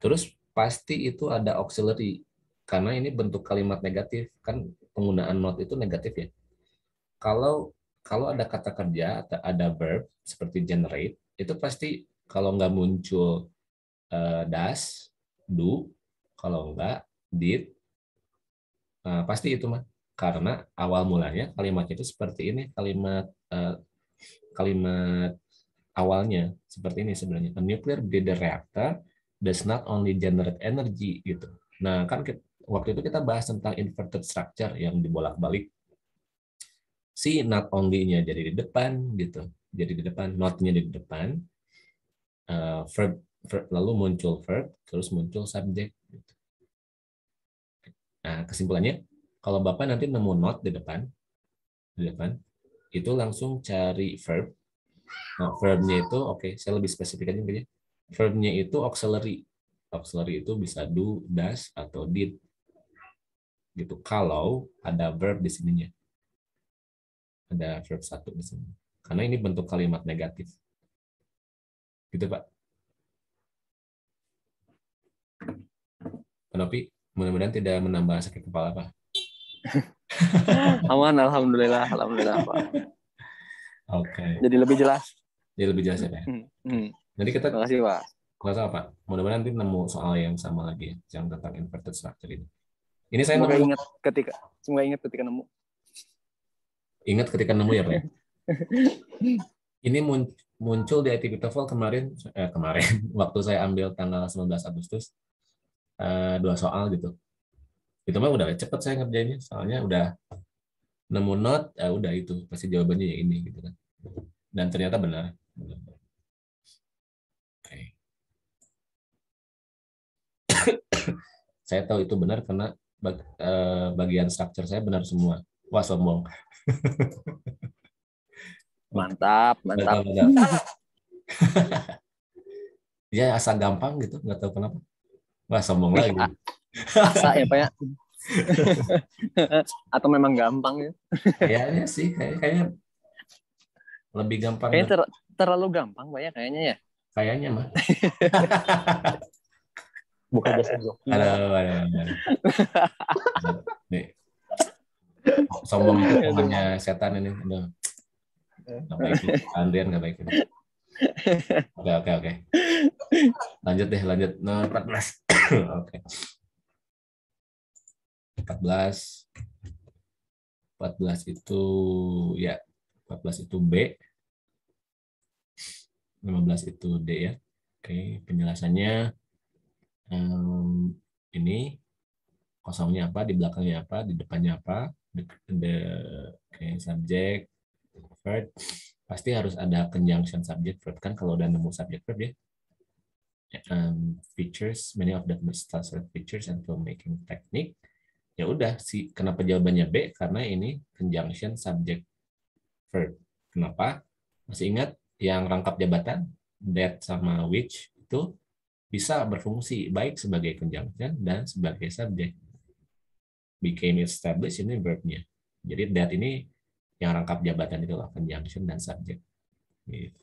Terus pasti itu ada auxiliary karena ini bentuk kalimat negatif. Kan penggunaan not itu negatif ya. Kalau kalau ada kata kerja atau ada verb seperti generate itu pasti kalau nggak muncul eh, does do kalau nggak did nah, pasti itu mah. Karena awal mulanya kalimatnya itu seperti ini kalimat eh, kalimat awalnya seperti ini sebenarnya. A nuclear breeder reactor does not only generate energy gitu. Nah kan ki- waktu itu kita bahas tentang inverted structure yang dibolak-balik. Si not only-nya jadi di depan gitu jadi di depan not-nya di depan eh, verb verb, lalu muncul verb, terus muncul subjek. gitu. Nah, kesimpulannya, kalau Bapak nanti nemu not di depan, di depan, itu langsung cari verb. Nah, verbnya itu, oke, saya lebih spesifik aja kayaknya. Verbnya itu auxiliary. Auxiliary itu bisa do, does, atau did. Gitu. Kalau ada verb di sininya. Ada verb satu di sini. Karena ini bentuk kalimat negatif. Gitu, Pak. Penopi, mudah-mudahan tidak menambah sakit kepala, Pak. Aman, alhamdulillah, alhamdulillah Pak. Oke. Jadi lebih jelas. Jadi lebih jelas ya, Pak. Hmm, hmm. Nanti kita Terima kasih Pak. kelas apa? Mudah-mudahan nanti nemu soal yang sama lagi ya, yang tentang inverted structure ini. Ini saya Semoga nemu, ingat ketika semoga ingat ketika nemu. ingat ketika nemu ya, Pak. ya? Ini mun- muncul di IT TOEFL kemarin, eh, kemarin waktu saya ambil tanggal 19 Agustus eh, dua soal gitu. Itu mah udah cepet saya ngerjainnya, soalnya udah nemu not, ya udah itu pasti jawabannya yang ini gitu kan. Dan ternyata benar. Saya tahu itu benar karena eh, bagian structure saya benar semua. Wah sombong. Mantap, mantap. Ya asal gampang gitu, nggak tahu kenapa. Wah sombong lagi. Asa ya Pak ya. Atau memang gampang ya? Kayaknya sih, kayak kayaknya lebih gampang. Kayaknya ter- terlalu gampang Pak ya kayaknya ya. Kayaknya mah. Bukan jasa joki. Ada, ada, ada. Nih. Sombong itu temannya setan ini. Aduh. Nggak baik. Andrian baik ini. Oke, oke, oke. Lanjut deh, lanjut. Nomor 14. Oke. 14. 14 itu ya 14 itu B. 15 itu D ya. Oke, penjelasannya em, ini kosongnya apa, di belakangnya apa, di depannya apa, the, the oke, subject, verb, pasti harus ada conjunction subject verb kan kalau udah nemu subject verb ya. Um, features, many of the structural features and filmmaking technique. Ya udah sih, kenapa jawabannya B? Karena ini conjunction subject verb. Kenapa? Masih ingat yang rangkap jabatan that sama which itu bisa berfungsi baik sebagai conjunction dan sebagai subject. Became established ini verbnya. Jadi that ini yang rangkap jabatan itu lah conjunction dan subject. Gitu.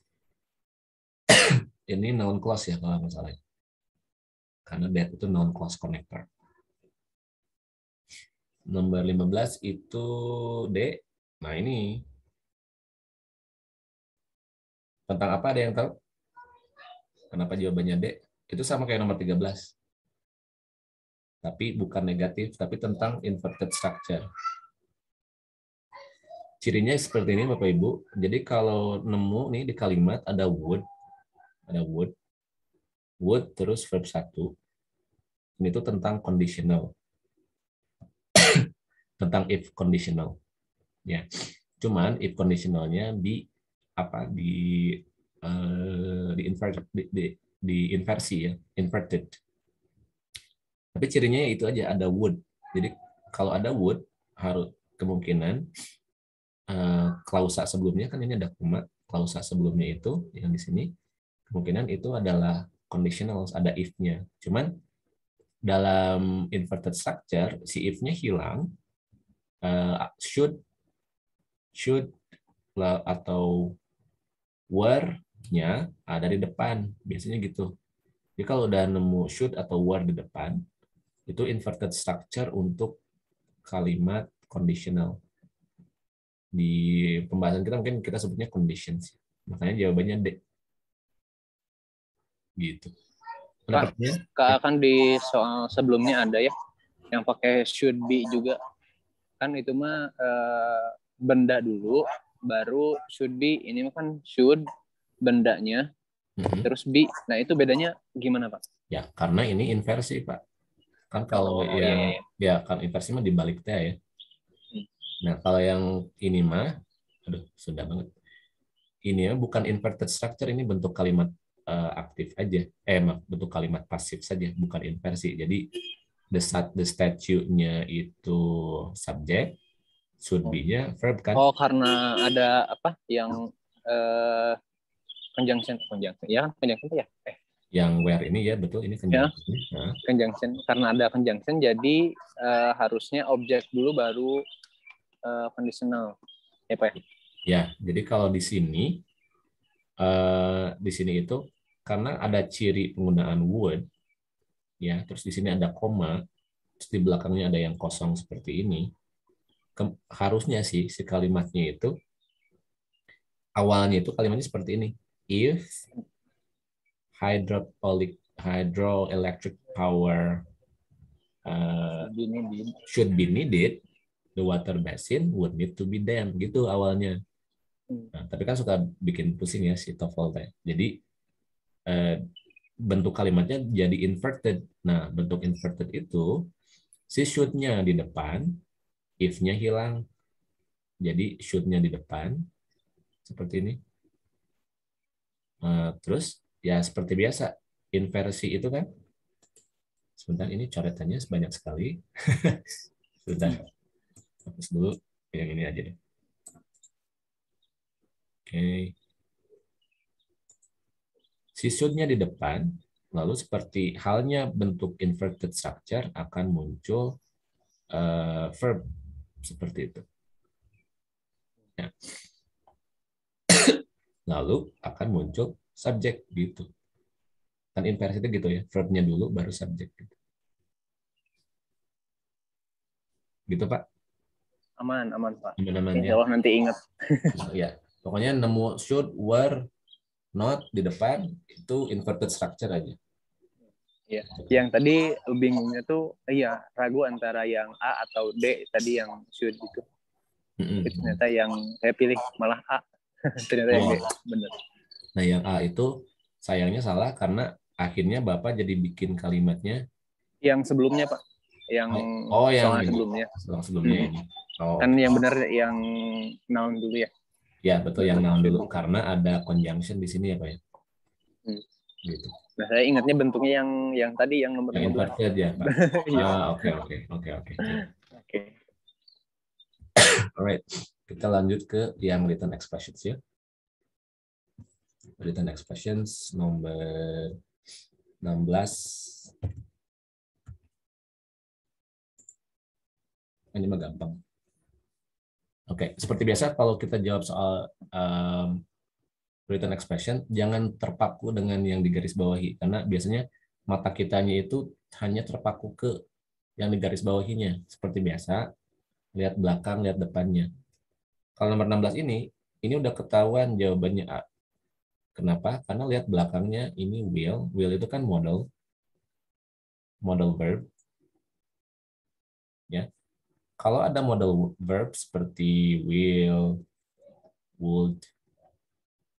ini noun clause ya kalau nggak salah. Karena that itu noun clause connector. Nomor 15 itu D. Nah ini tentang apa ada yang tahu? Kenapa jawabannya D? Itu sama kayak nomor 13. Tapi bukan negatif, tapi tentang inverted structure. Cirinya seperti ini Bapak Ibu. Jadi kalau nemu nih di kalimat ada would, ada would, would terus verb satu. Ini tuh tentang conditional. tentang if conditional. Ya. Cuman if conditionalnya di apa di eh, di, invert, di, di, di inversi ya, inverted. Tapi cirinya itu aja ada would. Jadi kalau ada would harus kemungkinan klausa sebelumnya kan ini ada koma, klausa sebelumnya itu yang di sini kemungkinan itu adalah conditional, ada if-nya. Cuman dalam inverted structure si if-nya hilang eh, should should atau were-nya ada di depan biasanya gitu. Jadi kalau udah nemu should atau were di depan itu inverted structure untuk kalimat conditional. Di pembahasan kita mungkin kita sebutnya conditions. Makanya jawabannya D. Gitu. Pertanyaan? Kak, kan di soal sebelumnya ada ya yang pakai should be juga. Kan itu mah eh, benda dulu baru should be ini mah kan should bendanya Mhm. terus be. Nah, itu bedanya gimana, Pak? Ya, karena ini inversi, Pak. Kan kalau Oh, iya, yang iya, ya kan inversi mah dibalik teh ya. Nah, kalau yang ini mah aduh, sudah banget. Ini ya bukan inverted structure, ini bentuk kalimat uh, aktif aja. Eh, maaf, bentuk kalimat pasif saja, bukan inversi. Jadi the the statute-nya itu subjek, should be-nya verb kan? Oh, karena ada apa yang eh conjunction conjunction. Ya, conjunction ya. Eh, Yang where ini ya betul ini Ya. conjunction. Nah, conjunction karena ada conjunction jadi eh, harusnya objek dulu baru eh, conditional. Ya, Pak. ya? Ya, jadi kalau di sini eh di sini itu karena ada ciri penggunaan would ya, terus di sini ada koma, terus di belakangnya ada yang kosong seperti ini. ke- harusnya sih si kalimatnya itu awalnya itu kalimatnya seperti ini. If hydropolik hydroelectric power uh, should be needed, the water basin would need to be dam gitu awalnya. Hmm. Nah, tapi kan suka bikin pusing ya si TOEFL teh. Jadi eh, bentuk kalimatnya jadi inverted. Nah, bentuk inverted itu si should-nya di depan, if-nya hilang. Jadi should-nya di depan seperti ini. Eh, terus ya seperti biasa inversi itu kan sebentar ini coretannya sebanyak sekali. Sebentar. Hapus dulu yang ini aja deh. Oke. Si should-nya di depan, lalu seperti halnya bentuk inverted structure akan muncul eh, verb seperti itu. Ya. lalu akan muncul subjek gitu. Kan inversi itu gitu ya, verbnya dulu baru subjek gitu. Gitu Pak, aman, aman, Pak. teman-teman Insya ya. Allah nanti ingat. ya pokoknya nemu should were not di depan itu inverted structure aja Yang tadi bingungnya tuh iya ragu antara yang A atau D tadi yang should itu. Itu ternyata yang saya pilih malah A. ternyata yang D. Oh. Bener. nah yang A itu sayangnya salah karena akhirnya bapak jadi bikin kalimatnya Yang sebelumnya, Pak. Yang Oh, yang soal ini. sebelumnya. sebelumnya Hmm. ini oh Kan yang benar yang noun dulu ya. ya betul yang noun dulu karena ada conjunction di sini ya pak ya Hmm. gitu Nah, saya ingatnya bentuknya yang yang tadi yang nomor yang 15. inverted ya pak Iya. ah oke oke oke oke Oke. alright kita lanjut ke yang written expressions ya written expressions nomor 16 ini mah gampang. Oke, seperti biasa kalau kita jawab soal um, written expression, jangan terpaku dengan yang digaris bawahi karena biasanya mata kitanya itu hanya terpaku ke yang digaris bawahinya. Seperti biasa, lihat belakang, lihat depannya. Kalau nomor 16 ini, ini udah ketahuan jawabannya A. Kenapa? Karena lihat belakangnya ini will. Will itu kan model. Model verb. Ya. Kalau ada model verb seperti will, would,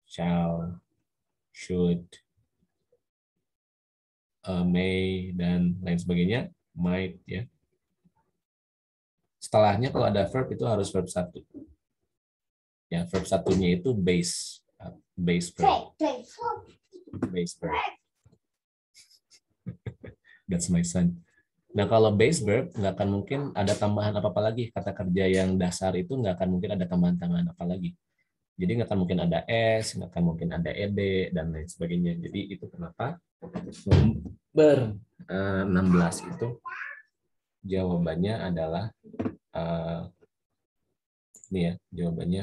shall, should, uh, may, dan lain sebagainya, might, ya. Setelahnya kalau ada verb itu harus verb satu. Ya, verb satunya itu base, base verb. Base verb. That's my son. Nah, kalau base verb nggak akan mungkin ada tambahan apa-apa lagi. Kata kerja yang dasar itu nggak akan mungkin ada tambahan-tambahan apa lagi. Jadi nggak akan mungkin ada S, nggak akan mungkin ada ED, dan lain sebagainya. Jadi itu kenapa nomor eh, 16 itu jawabannya adalah eh, ini ya, jawabannya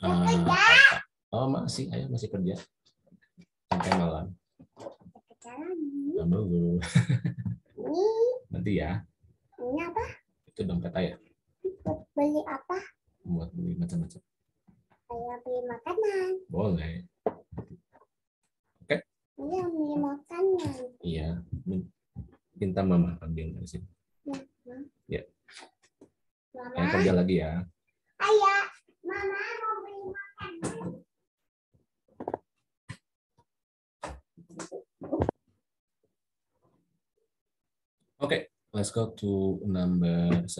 eh, apa? Oh, masih, ayah masih kerja sampai malam. Jangan dulu. Nanti ya, Ini apa? itu dompet ayah Beli apa? buat beli macam-macam. Saya beli makanan. Boleh. Iya, beli makanan. Iya. Minta mama ambil dari sini. Ayah Mama, kerja lagi ya. ayah, mama mau beli makanan. Oke, let's go to number 17.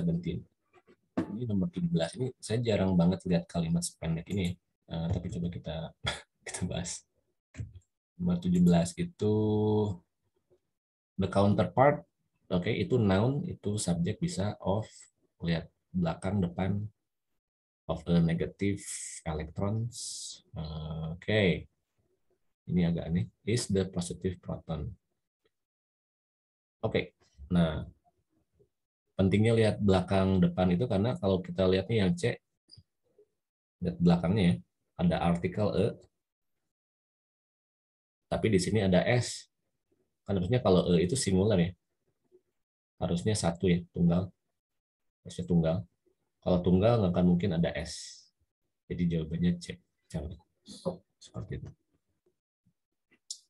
Ini nomor 17 ini saya jarang banget lihat kalimat sependek ini. Eh, tapi coba kita kita bahas. Nomor 17 itu the counterpart. Oke, itu noun, itu subjek bisa of lihat belakang depan of a negative electrons. Oke. Ini agak aneh. Is the positive proton. Oke. Nah, pentingnya lihat belakang depan itu karena kalau kita lihat nih yang C, lihat belakangnya ya, ada artikel E, tapi di sini ada S. Kan harusnya kalau E itu singular ya. Harusnya satu ya, tunggal. Harusnya tunggal. Kalau tunggal nggak akan mungkin ada S. Jadi jawabannya C. Jangan. Seperti itu.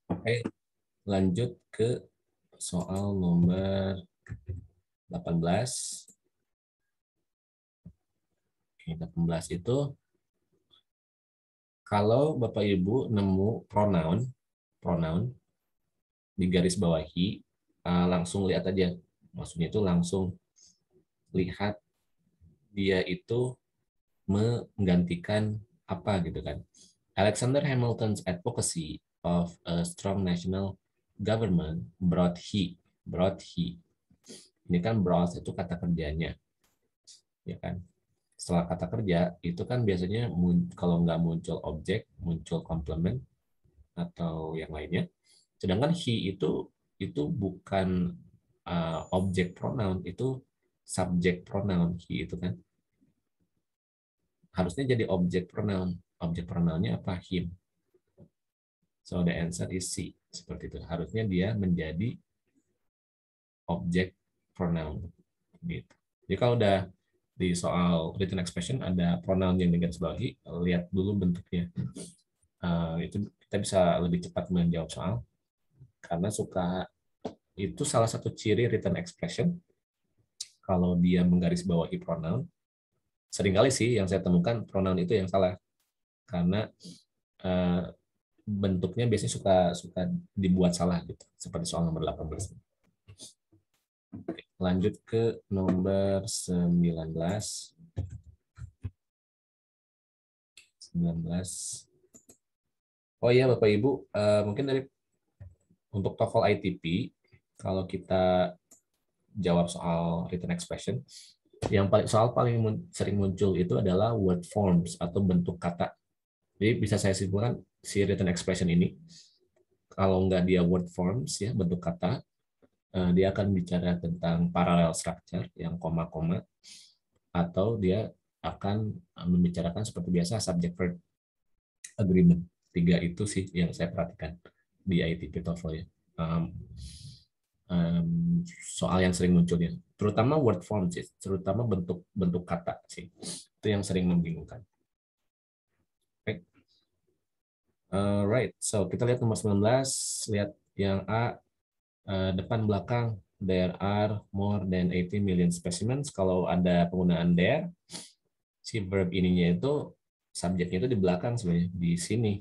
Oke, lanjut ke soal nomor 18. Oke, 18 itu kalau Bapak Ibu nemu pronoun, pronoun di garis bawahi, uh, langsung lihat aja. Maksudnya itu langsung lihat dia itu menggantikan apa gitu kan. Alexander Hamilton's advocacy of a strong national government brought he, brought he. Ini kan brought itu kata kerjanya. Ya kan? setelah kata kerja itu kan biasanya kalau nggak muncul objek muncul komplement atau yang lainnya sedangkan he itu itu bukan uh, objek pronoun itu subjek pronoun he itu kan harusnya jadi objek pronoun objek pronounnya apa him so the answer is C seperti itu. Harusnya dia menjadi objek pronoun gitu. Jadi kalau udah di soal written expression ada pronoun yang digarisbawahi, lihat dulu bentuknya. Uh, itu kita bisa lebih cepat menjawab soal. Karena suka itu salah satu ciri written expression. Kalau dia menggarisbawahi pronoun sering kali sih yang saya temukan pronoun itu yang salah. Karena uh, bentuknya biasanya suka suka dibuat salah gitu seperti soal nomor 18 lanjut ke nomor 19. 19. Oh iya Bapak Ibu, uh, mungkin dari untuk TOEFL ITP kalau kita jawab soal written expression, yang paling soal paling sering muncul itu adalah word forms atau bentuk kata. Jadi bisa saya simpulkan si written expression ini kalau nggak dia word forms ya bentuk kata, Eh, dia akan bicara tentang parallel structure yang koma-koma atau dia akan membicarakan seperti biasa subject verb agreement. Tiga itu sih yang saya perhatikan di ITP TOEFL ya. Um, um, soal yang sering munculnya, terutama word form sih, terutama bentuk bentuk kata sih, itu yang sering membingungkan. Okay. Alright, so kita lihat nomor 19, lihat yang A uh, depan belakang there are more than 80 million specimens. Kalau ada penggunaan there, si verb ininya itu subjeknya itu di belakang sebenarnya di sini.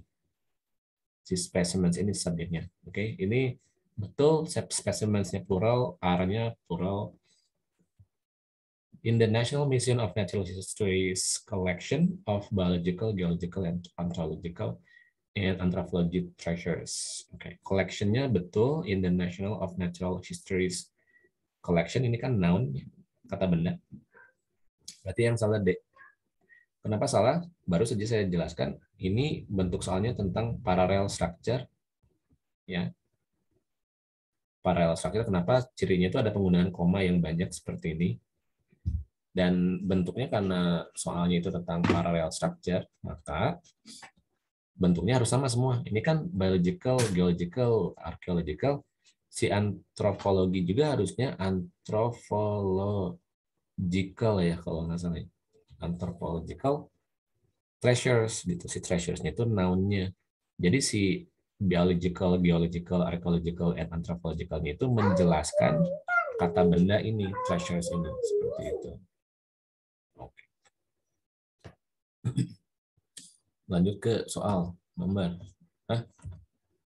Si specimens ini subjeknya. Oke, okay? ini betul specimensnya plural, R-nya plural. In the National Museum of Natural History's collection of biological, geological, and anthropological and Anthropology Treasures. Oke, okay. collectionnya betul in the National of Natural Histories Collection. Ini kan noun, kata benda. Berarti yang salah D. Kenapa salah? Baru saja saya jelaskan. Ini bentuk soalnya tentang parallel structure. Ya. Parallel structure, kenapa cirinya itu ada penggunaan koma yang banyak seperti ini. Dan bentuknya karena soalnya itu tentang parallel structure, maka bentuknya harus sama semua. Ini kan biological, geological, archaeological. Si antropologi juga harusnya anthropological ya kalau nggak salah. Ya. Anthropological treasures gitu. Si treasuresnya itu noun-nya. Jadi si biological, geological, archaeological, and anthropological itu menjelaskan kata benda ini, treasures ini seperti itu. Oke lanjut ke soal nomor. Hah?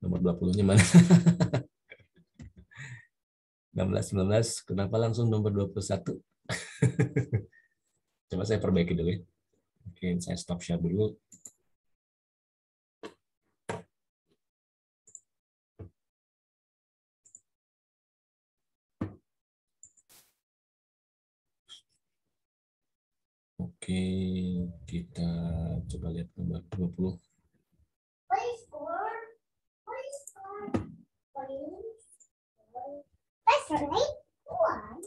Nomor 20-nya mana? 16, 19, kenapa langsung nomor 21? Coba saya perbaiki dulu ya. Oke, saya stop share dulu. Oke kita coba lihat nomor 20. Please score. Please score. Please. That's right. One.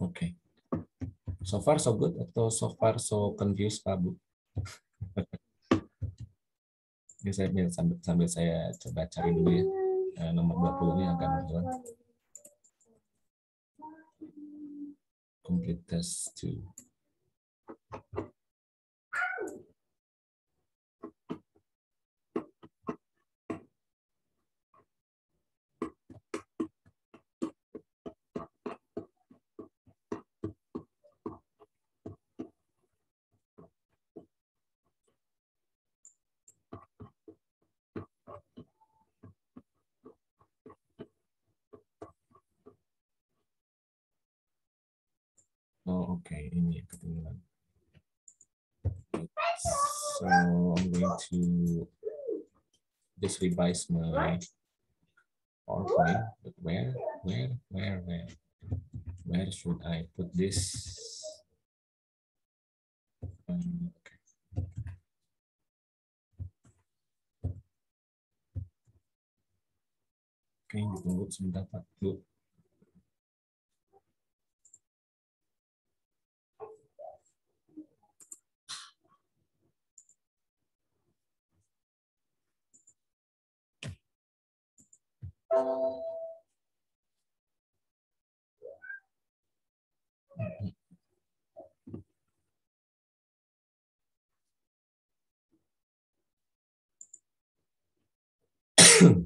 Oke. So far so good atau so far so confused Pak Bu? Ini saya sambil, sambil saya coba cari dulu ya. Eh, nomor 20 ini agak menghilang. Complete test 2. Oke. Ini yang. So, I'm going to just revise my PowerPoint. But where, where, where, where? Where should I put this? Um, okay. Oke, ditunggu sebentar Pak. Bu. Hmm.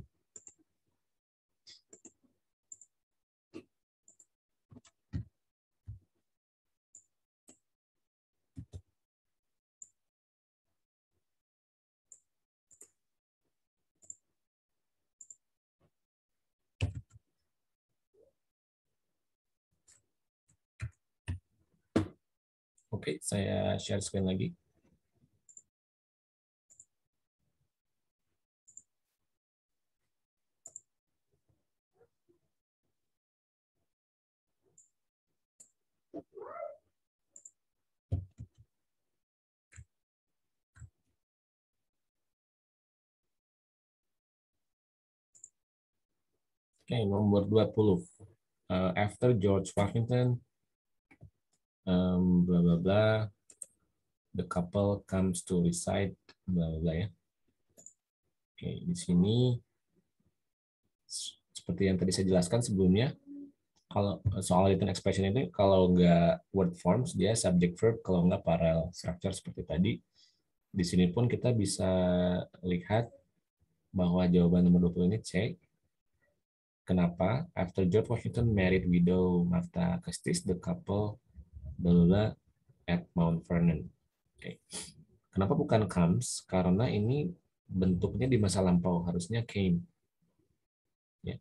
Oke, saya share screen lagi. Oke, nomor 20. Uh, after George Washington, um, bla bla bla, the couple comes to reside, bla bla bla ya. Oke, di sini seperti yang tadi saya jelaskan sebelumnya, kalau soal written expression itu kalau nggak word forms dia subject verb, kalau nggak parallel structure seperti tadi. Di sini pun kita bisa lihat bahwa jawaban nomor 20 ini C. Kenapa? After George Washington married widow Martha Custis, the couple blah, at Mount Vernon. Oke. Kenapa bukan comes? Karena ini bentuknya di masa lampau harusnya came. Ya.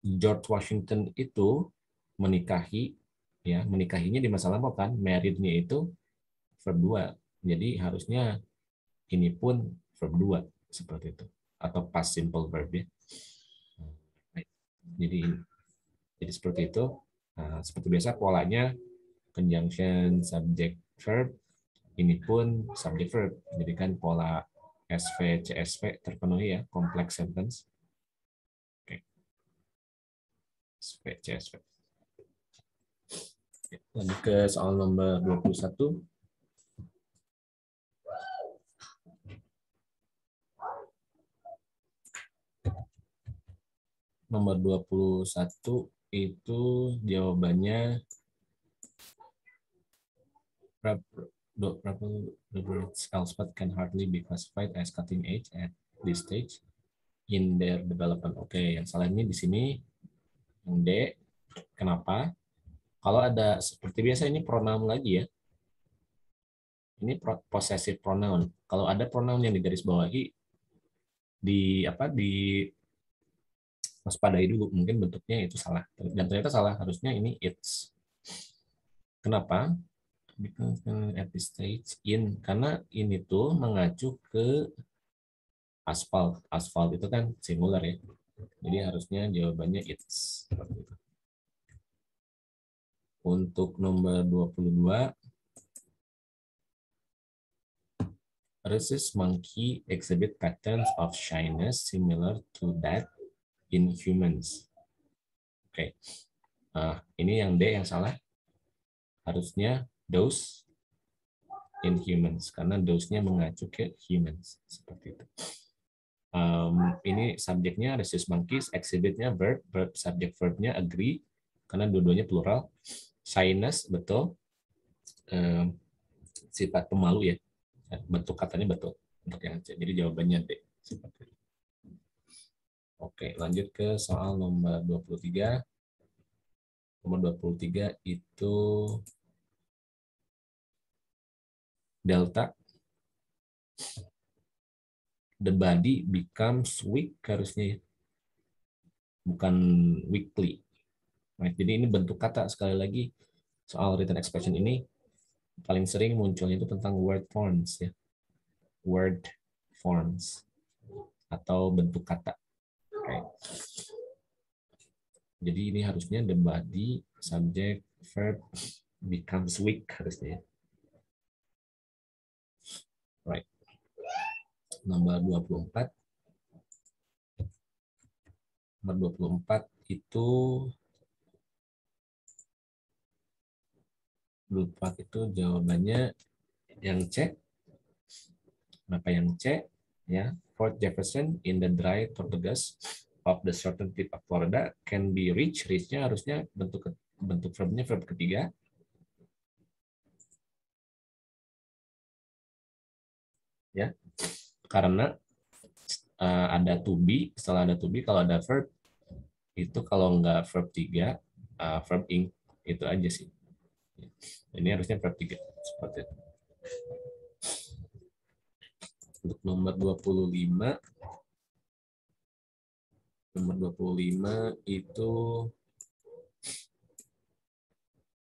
George Washington itu menikahi ya menikahinya di masa lampau kan married-nya itu verb 2 jadi harusnya ini pun verb 2 seperti itu atau past simple verb ya jadi jadi seperti itu Nah, seperti biasa polanya conjunction subject verb ini pun subject verb. Jadi kan pola SV CSV terpenuhi ya complex sentence. Oke. SV CSV lanjut ke soal nomor 21 nomor 21 itu jawabannya Roberts Elspeth can hardly be classified as cutting edge at this stage in their development. Oke, yang salah ini di sini yang D. Kenapa? Kalau ada seperti biasa ini pronoun lagi ya. Ini possessive pronoun. Kalau ada pronoun yang digaris bawahi di apa di waspadai dulu mungkin bentuknya itu salah. Dan ternyata salah harusnya ini it's. Kenapa? Because at this stage in karena ini tuh mengacu ke aspal aspal itu kan singular ya. Jadi harusnya jawabannya it's. Untuk nomor 22, rhesus monkey exhibit patterns of shyness similar to that in humans. Oke, Nah, ini yang D yang salah. Harusnya those in humans karena those-nya mengacu ke humans seperti itu. Um, ini subjeknya rhesus monkeys, exhibitnya verb, verb subject verbnya agree karena dua-duanya plural. Shyness betul. Um, sifat pemalu ya. Bentuk katanya betul untuk yang C. Jadi jawabannya D. Seperti itu. Oke, lanjut ke soal nomor 23. Nomor 23 itu delta the body becomes weak harusnya ya. bukan weekly right. jadi ini bentuk kata sekali lagi soal written expression ini paling sering munculnya itu tentang word forms ya word forms atau bentuk kata okay. jadi ini harusnya the body subject verb becomes weak harusnya ya. Right. Nomor 24. Nomor 24 itu lupa itu jawabannya yang C. Kenapa yang C? Ya, Fort Jefferson in the dry tortugas of the southern tip of Florida can be reached. Reach-nya harusnya bentuk bentuk verbnya verb ketiga. ya karena uh, ada to be setelah ada to be kalau ada verb itu kalau nggak verb tiga uh, verb ing itu aja sih ini harusnya verb tiga seperti itu untuk nomor 25 nomor 25 itu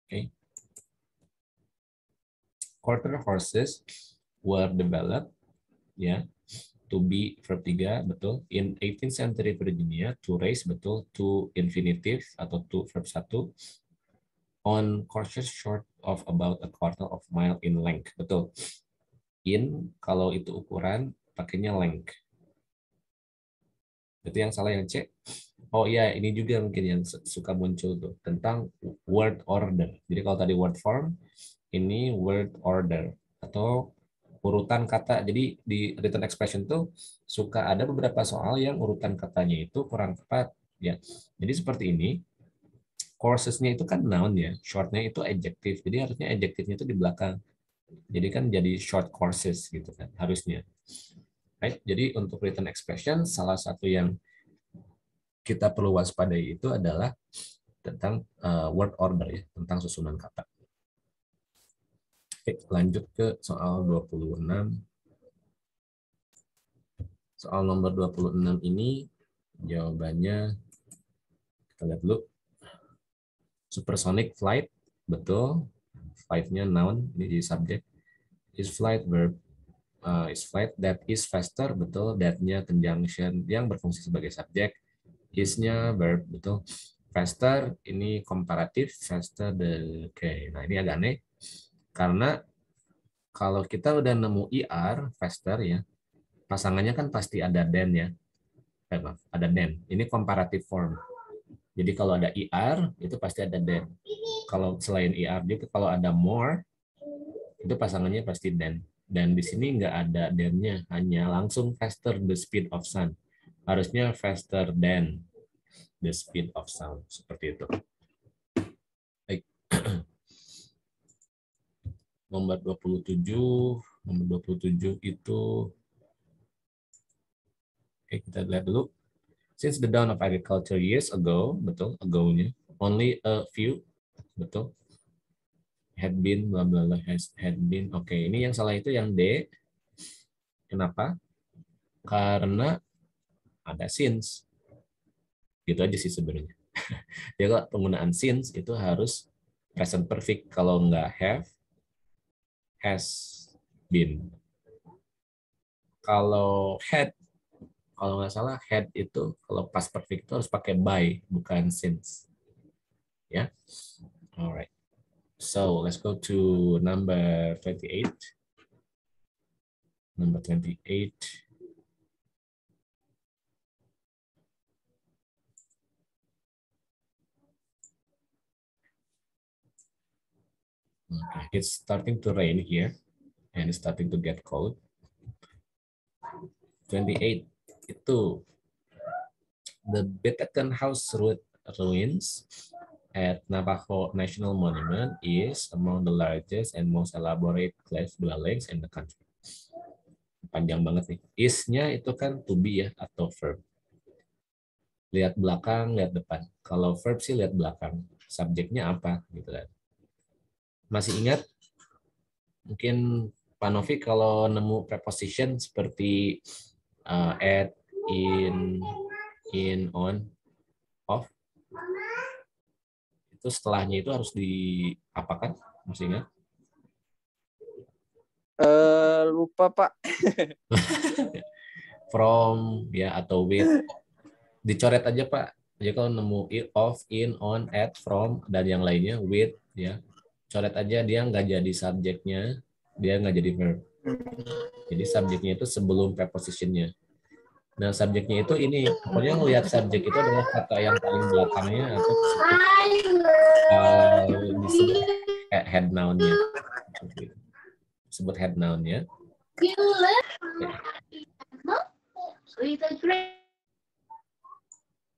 okay. quarter horses were developed ya to be verb 3 betul. In 18th century Virginia to raise betul. To infinitive atau to verb 1 on courses short of about a quarter of mile in length betul in kalau itu ukuran pakainya length itu yang salah yang C oh iya ini juga mungkin yang suka muncul tuh tentang word order jadi kalau tadi word form ini word order atau urutan kata. Jadi di written expression tuh suka ada beberapa soal yang urutan katanya itu kurang tepat ya. Jadi seperti ini. Coursesnya itu kan noun ya, shortnya itu adjective. Jadi harusnya adjective-nya itu di belakang. Jadi kan jadi short courses gitu kan harusnya. Right? Jadi untuk written expression salah satu yang kita perlu waspadai itu adalah tentang uh, word order ya, tentang susunan kata. Oke, lanjut ke soal 26. Soal nomor 26 ini jawabannya kita lihat dulu. Supersonic flight, betul. Flight-nya noun, ini jadi subjek. Is flight verb. Uh, is flight that is faster, betul. That-nya conjunction yang berfungsi sebagai subjek. Is-nya verb, betul. Faster, ini komparatif. Faster, the... Okay. nah ini agak aneh karena kalau kita udah nemu IR, faster ya, pasangannya kan pasti ada den ya. Eh, maaf, ada den. Ini comparative form. Jadi kalau ada IR, itu pasti ada den. Kalau selain IR juga, kalau ada more, itu pasangannya pasti den. Dan di sini nggak ada dennya, hanya langsung faster the speed of sound. Harusnya faster than the speed of sound. Seperti itu. Baik. nomor 27 nomor 27 itu oke kita lihat dulu since the dawn of agriculture years ago betul ago-nya only a few betul. Had been bla bla bla has had been. Oke okay, ini yang salah itu yang D. Kenapa? Karena ada since. Gitu aja sih sebenarnya. Ya kalau penggunaan since itu harus present perfect. Kalau nggak have has been. Kalau had kalau nggak salah had itu kalau past perfect itu harus pakai by bukan since. Ya. Alright. So let's go to number 28. Number 28. Okay, it's starting to rain here and it's starting to get cold. 28 itu the ru- ruins at Navajo National Monument is among the largest and most elaborate cliff dwellings in the country. Panjang banget nih. Is-nya itu kan to be ya atau verb. Lihat belakang, lihat depan. Kalau verb sih lihat belakang. Subjeknya apa gitu kan. Masih ingat? Mungkin Pak Novi kalau nemu preposition seperti uh, at, in, in, on, off, itu setelahnya itu harus diapakan? Masih ingat? Eh lupa Pak. From ya atau with. Dicoret aja Pak. Jadi kalau nemu off, in, on, at, from dan yang lainnya with ya. Coret aja dia nggak jadi subjeknya, dia nggak jadi verb. Jadi subjeknya itu sebelum prepositionnya. Nah subjeknya itu ini, pokoknya ngelihat subjek itu adalah kata yang paling belakangnya atau uh, disebut he- head noun-nya. Sebut head noun-nya.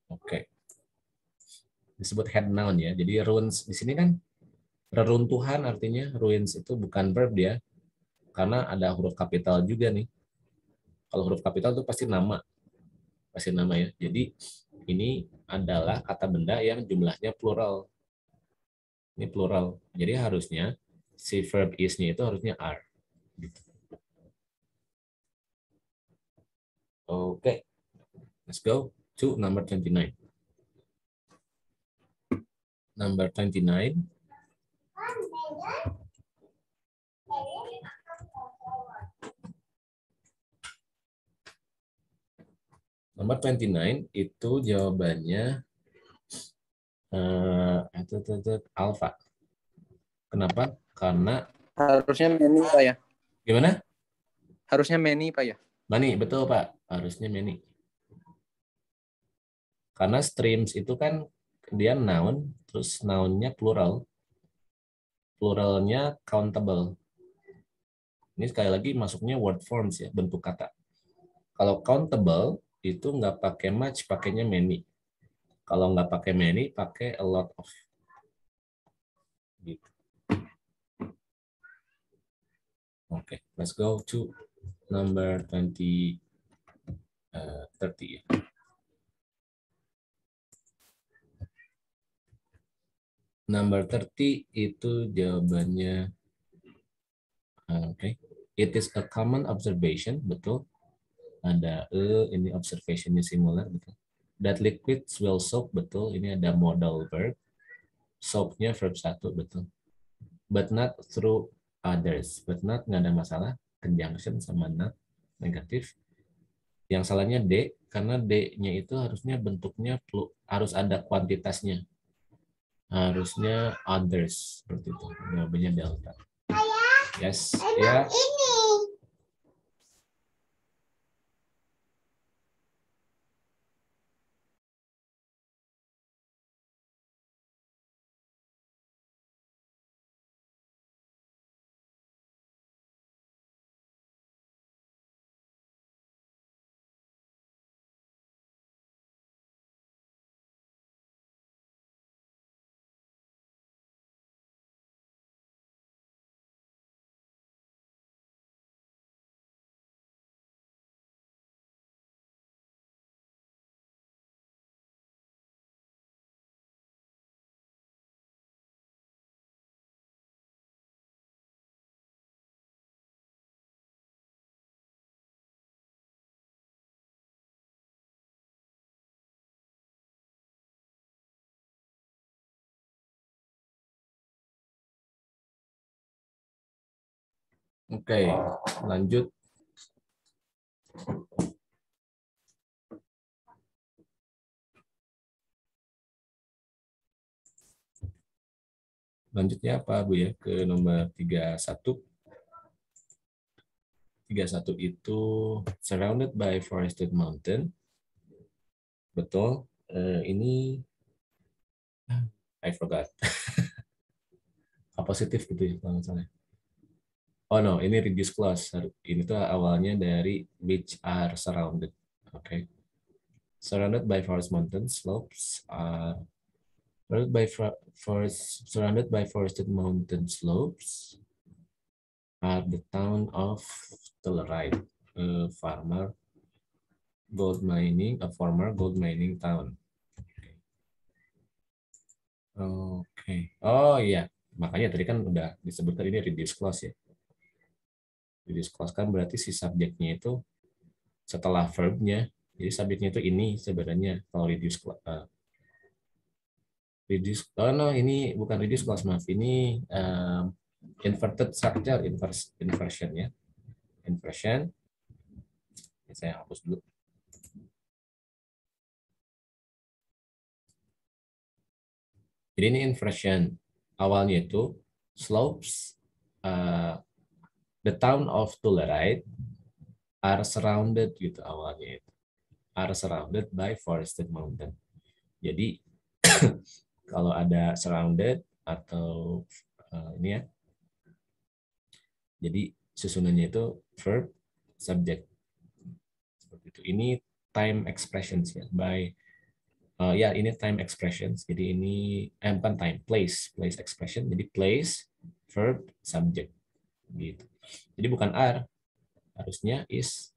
Oke. Disebut head noun ya. Jadi ruins di sini kan reruntuhan artinya ruins itu bukan verb dia. Karena ada huruf kapital juga nih. Kalau huruf kapital itu pasti nama. Pasti nama ya. Jadi ini adalah kata benda yang jumlahnya plural. Ini plural. Jadi harusnya si verb is-nya itu harusnya are. Gitu. Oke. Let's go to number 29. Number 29. Nomor 29 itu jawabannya eh itu, itu, itu, alpha. Kenapa? Karena Harusnya many Pak ya. gimana? Harusnya many Pak ya. Mani, betul Pak. Harusnya many. Karena streams itu kan dia noun, terus nounnya plural. Pluralnya countable. Ini sekali lagi masuknya word forms ya, bentuk kata. Kalau countable itu nggak pakai much, pakainya many. Kalau nggak pakai many, pakai a lot of. Gitu. Oke, let's go to number 20, uh, 30. ya. Number 30 itu jawabannya, uh, oke. It is a common observation, betul. Ada e, ini observationnya singular, betul. That liquids will soak, betul. Ini ada modal verb. Soaknya verb satu, betul. But not through others. But not nggak ada masalah. Conjunction sama not negatif. Yang salahnya D, karena D-nya itu harusnya bentuknya plu- harus ada kuantitasnya. Harusnya others seperti itu. Jawabannya delta. Yes, ya. Ini. Oke, lanjut. Lanjutnya apa Bu ya ke nomor 31. 31 itu surrounded by forested mountain. Betul. Uh, ini I forgot. Apa positif gitu ya kalau misalnya. Oh no, ini reduce clause. Ini tuh awalnya dari which are surrounded. Oke. Okay. Surrounded by forest mountain slopes are surrounded by forest surrounded by forested mountain slopes are the town of Telluride, a farmer gold mining, a former gold mining town. Oke. Okay. Oh iya, makanya tadi kan udah disebutkan ini reduce clause ya. Reduce clause kan berarti si subjeknya itu setelah verbnya, jadi subjeknya itu ini sebenarnya kalau reduce. Uh, reduce, oh no ini bukan reduce clause maaf, ini um, inverted structure, inverse, inversion ya. Inversion. Saya hapus dulu. Jadi ini inversion. Awalnya itu slopes uh, the town of Telluride are surrounded gitu awalnya itu. Are surrounded by forested mountain. Jadi kalau ada surrounded atau uh, ini ya. Jadi susunannya itu verb, subject. Seperti itu. Ini time expressions ya by uh, ya ini time expressions. Jadi ini eh, time, place, place expression. Jadi place, verb, subject gitu. Jadi bukan are, harusnya is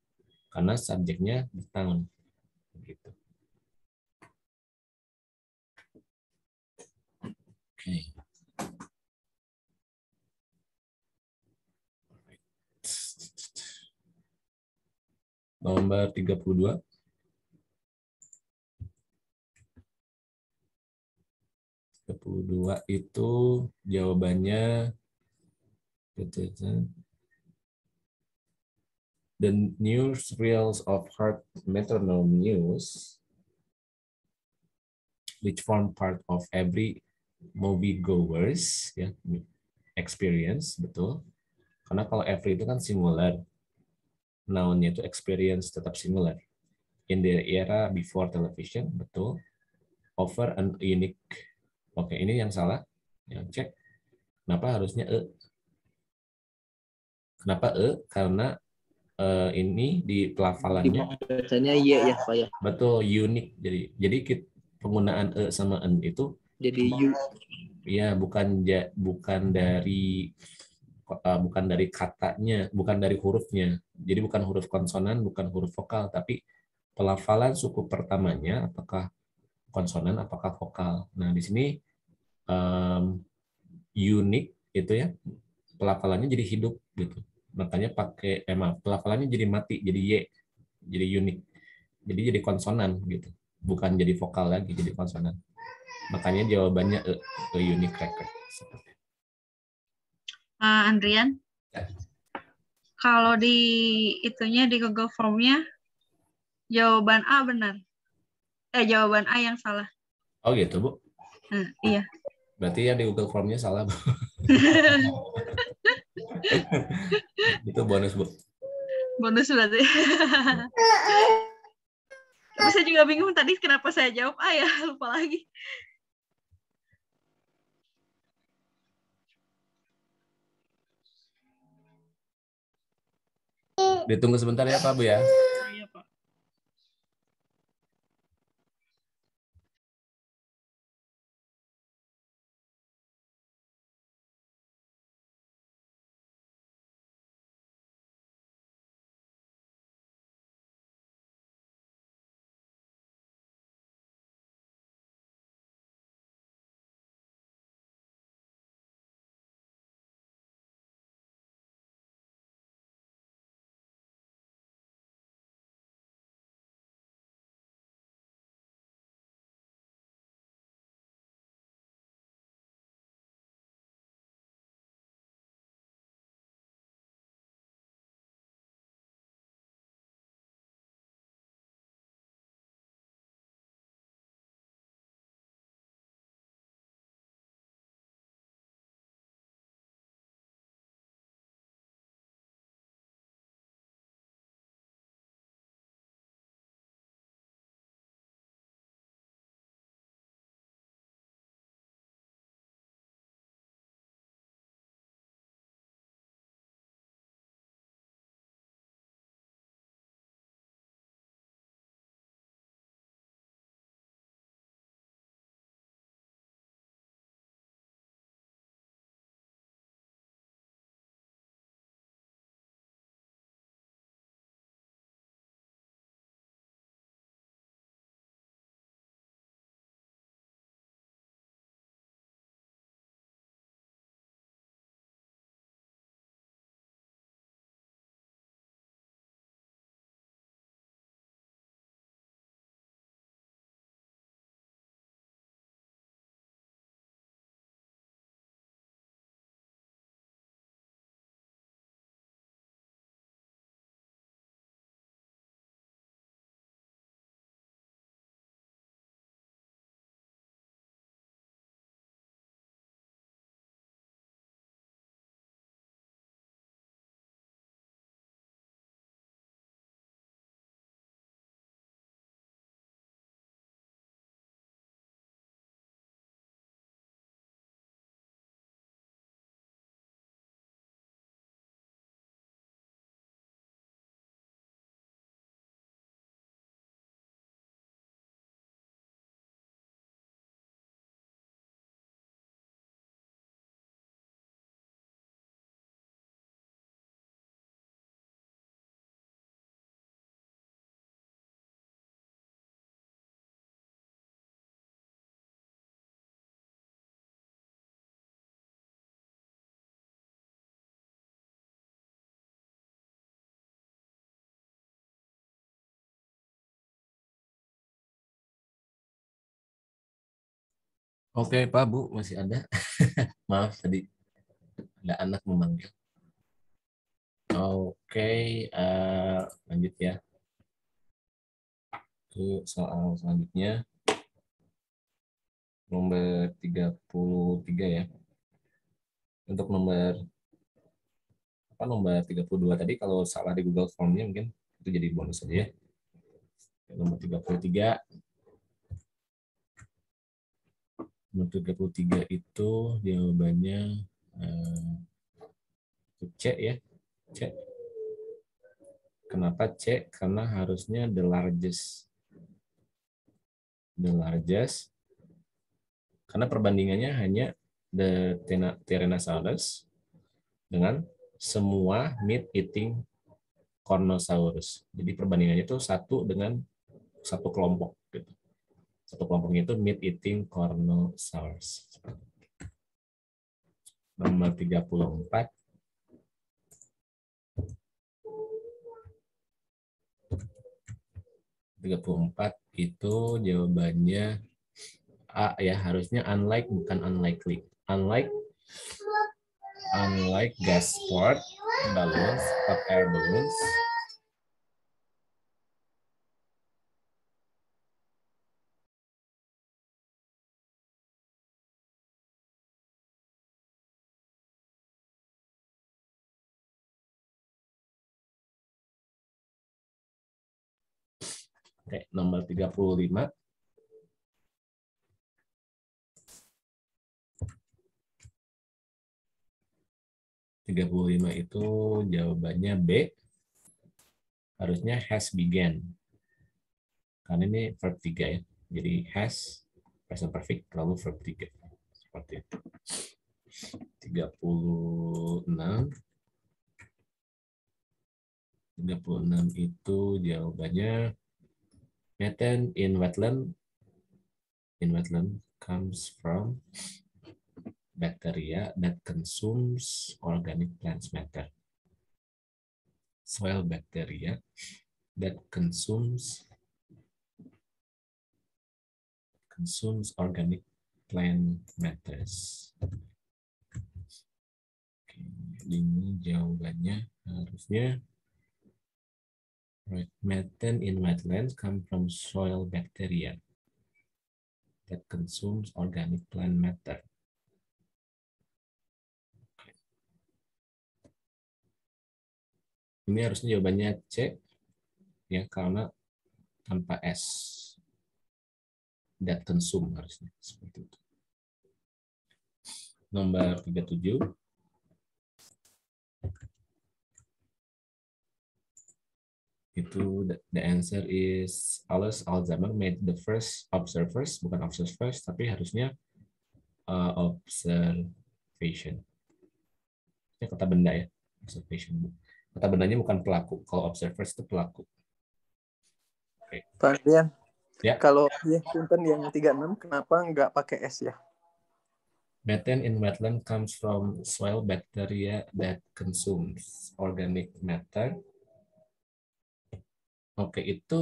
karena subjeknya the town gitu. Oke. Okay. Nomor 32. dua itu jawabannya the news reels of heart metronome news which form part of every movie goers ya experience betul. Karena kalau every itu kan singular. Noun-nya itu experience tetap singular. In the era before television betul. Offer an unique. Oke ini yang salah. Yang cek. Kenapa harusnya e? Kenapa e? Karena uh, ini di pelafalannya. bacanya y ya pak ya betul unik. Jadi jadi penggunaan e sama n itu jadi u ya bukan ja, bukan dari uh, bukan dari katanya bukan dari hurufnya. Jadi bukan huruf konsonan bukan huruf vokal tapi pelafalan suku pertamanya apakah konsonan apakah vokal. Nah di sini um, unik itu ya pelafalannya jadi hidup gitu makanya pakai eh maaf, pelafalannya jadi mati jadi y jadi unik. Jadi jadi konsonan gitu bukan jadi vokal lagi jadi konsonan. Makanya jawabannya e, e unique record. Uh, Andrian? Ya. kalau di itunya di Google Formnya jawaban A benar. Eh jawaban A yang salah. Oh gitu bu? Hmm, iya. Berarti yang di Google Formnya salah bu itu bonus bu. Bonus berarti. Tapi saya juga bingung tadi kenapa saya jawab A ya lupa lagi. Ditunggu sebentar ya Pak Bu ya Oke, Pak, Bu, masih ada. Maaf tadi ada anak memanggil. Oke, eh, lanjut ya. Ke soal selanjutnya. Nomor 33 ya. Untuk nomor apa nomor 32 tadi kalau salah di Google Form-nya mungkin itu jadi bonus saja ya. Nomor 33 nomor 33 itu jawabannya eh, C ya. C. Kenapa C? Karena harusnya the largest. The largest. Karena perbandingannya hanya the Tyrannosaurus dengan semua meat-eating Cornosaurus. Jadi perbandingannya itu satu dengan satu kelompok. Satu kelompoknya itu meat-eating Cornosaurus. Nomor 34. tiga puluh empat itu jawabannya A ya harusnya unlike bukan unlikely unlike unlike gas port balloons hot air balloons Oke, nomor 35. Tiga puluh lima itu jawabannya B. Harusnya has began. Karena ini verb 3 ya. Jadi has, present perfect, lalu verb 3. Seperti itu. 36. 36 itu jawabannya Methane in wetland in wetland comes from bacteria that consumes organic plants matter. Soil bacteria that consumes consumes organic plant matters. Oke, ini jawabannya harusnya Right. Methane in wetlands come from soil bacteria that consumes organic plant matter. Ini harusnya jawabannya C, ya karena tanpa S. That consume harusnya seperti itu. Nomor 37. Itu the, the answer is Alois Alzheimer made the first observers bukan observers tapi harusnya uh, observation. Ini kata benda ya observation. Kata bendanya bukan pelaku. Kalau observers itu pelaku. Pak Dian, Ya. kalau ya, punten yang 36 kenapa nggak pakai S ya? methane in wetland comes from soil bacteria that consumes organic matter Oke, itu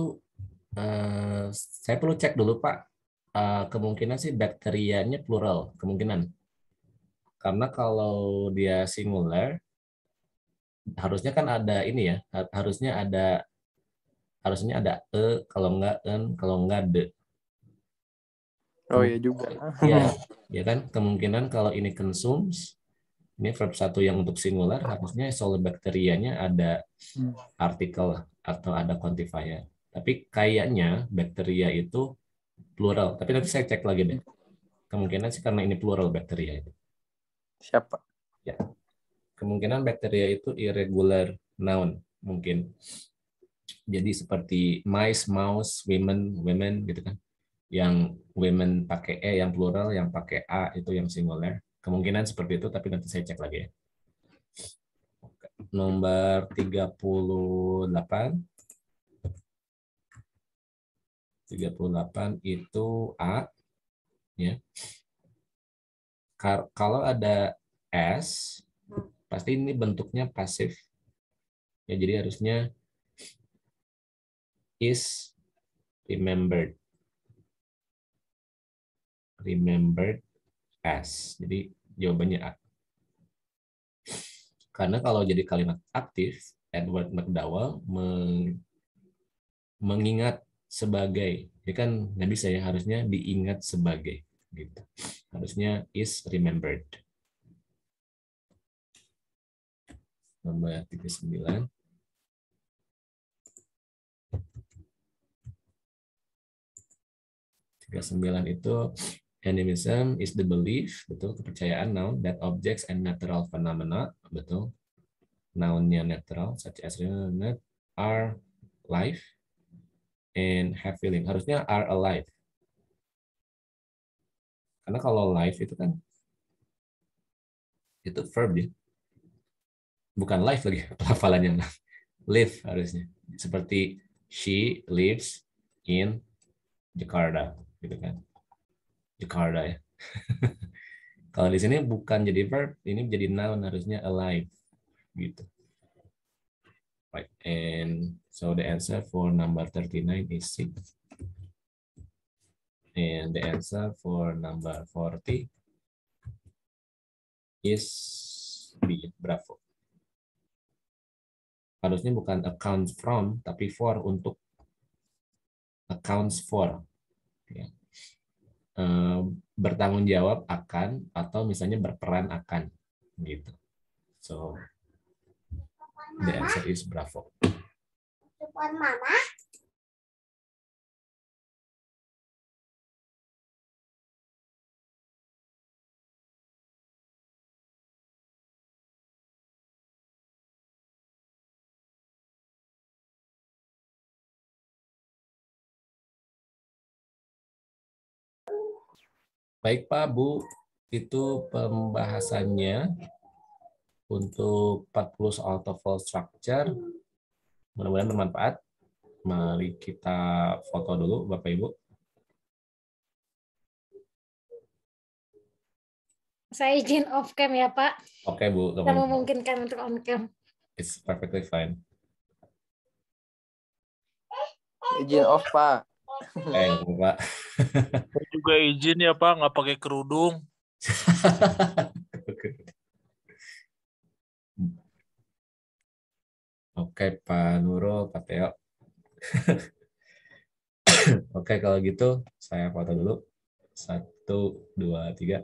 eh, saya perlu cek dulu Pak. Eh, kemungkinan sih bakterianya plural, kemungkinan. Karena kalau dia singular, harusnya kan ada ini ya, ha- harusnya ada harusnya ada e, kalau enggak en, kalau enggak de. Oh iya juga. Ya, ya kan kemungkinan kalau ini consumes, ini verb satu yang untuk singular, harusnya soal bakterianya ada Hmm. artikel atau ada quantifier. Tapi kayaknya bakteria itu plural. Tapi nanti saya cek lagi deh. Kemungkinan sih karena ini plural bakteria itu. Siapa? Kemungkinan bakteria itu irregular noun mungkin. Jadi seperti mice, mouse, women, women gitu kan. Yang women pakai e yang plural, yang pakai a itu yang singular. Kemungkinan seperti itu tapi nanti saya cek lagi ya. Nomor 38 38 itu A ya. Kalau ada S pasti ini bentuknya pasif. Ya jadi harusnya is remembered. remembered as. Jadi jawabannya A. Karena kalau jadi kalimat aktif, Edward McDowell meng- mengingat sebagai. Ini kan nggak bisa ya, harusnya diingat sebagai. Gitu. Harusnya is remembered. Nomor 39. Tiga sembilan itu animism is the belief betul kepercayaan noun that objects and natural phenomena betul. Nounnya natural such as net are life and have feeling. Harusnya are alive. Karena kalau life itu kan itu verb ya. Bukan life lagi pelafalannya. Live harusnya. Seperti she lives in Jakarta gitu kan Jakarta ya kalau di sini bukan jadi verb ini jadi noun harusnya alive gitu. Right and so the answer for number 39 is C and the answer for number 40 is B bravo. Harusnya bukan account from tapi for untuk accounts for ya. Eh, bertanggung jawab akan atau misalnya berperan akan gitu so the answer is bravo mama. Baik Pak, Bu, itu pembahasannya untuk 40 soal TOEFL structure. Mudah-mudahan bermanfaat. Mari kita foto dulu Bapak Ibu. Saya izin off cam ya Pak. Oke Bu, Kita memungkinkan untuk on cam. It's perfectly fine. Izin off, Pak. Eh, Pak. Juga izin ya Pak, nggak pakai kerudung. Oke, Pak Nurul, Pak Teo. Oke, kalau gitu saya foto dulu. Satu, dua, tiga.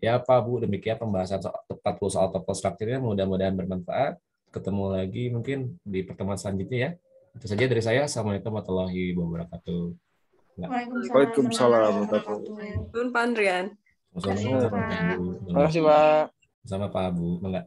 Ya, Pak, Bu, demikian pembahasan soal 40 soal structure-nya. Mudah-mudahan bermanfaat. Ketemu lagi mungkin di pertemuan selanjutnya ya. Itu saja dari saya. Assalamualaikum warahmatullahi wabarakatuh. Waalaikumsalam warahmatullahi Nun Pak Andrian. Wassalamualaikum warahmatullahi Terima wabarakatuh. kasih, Pak. Sama Pak Bu. Enggak.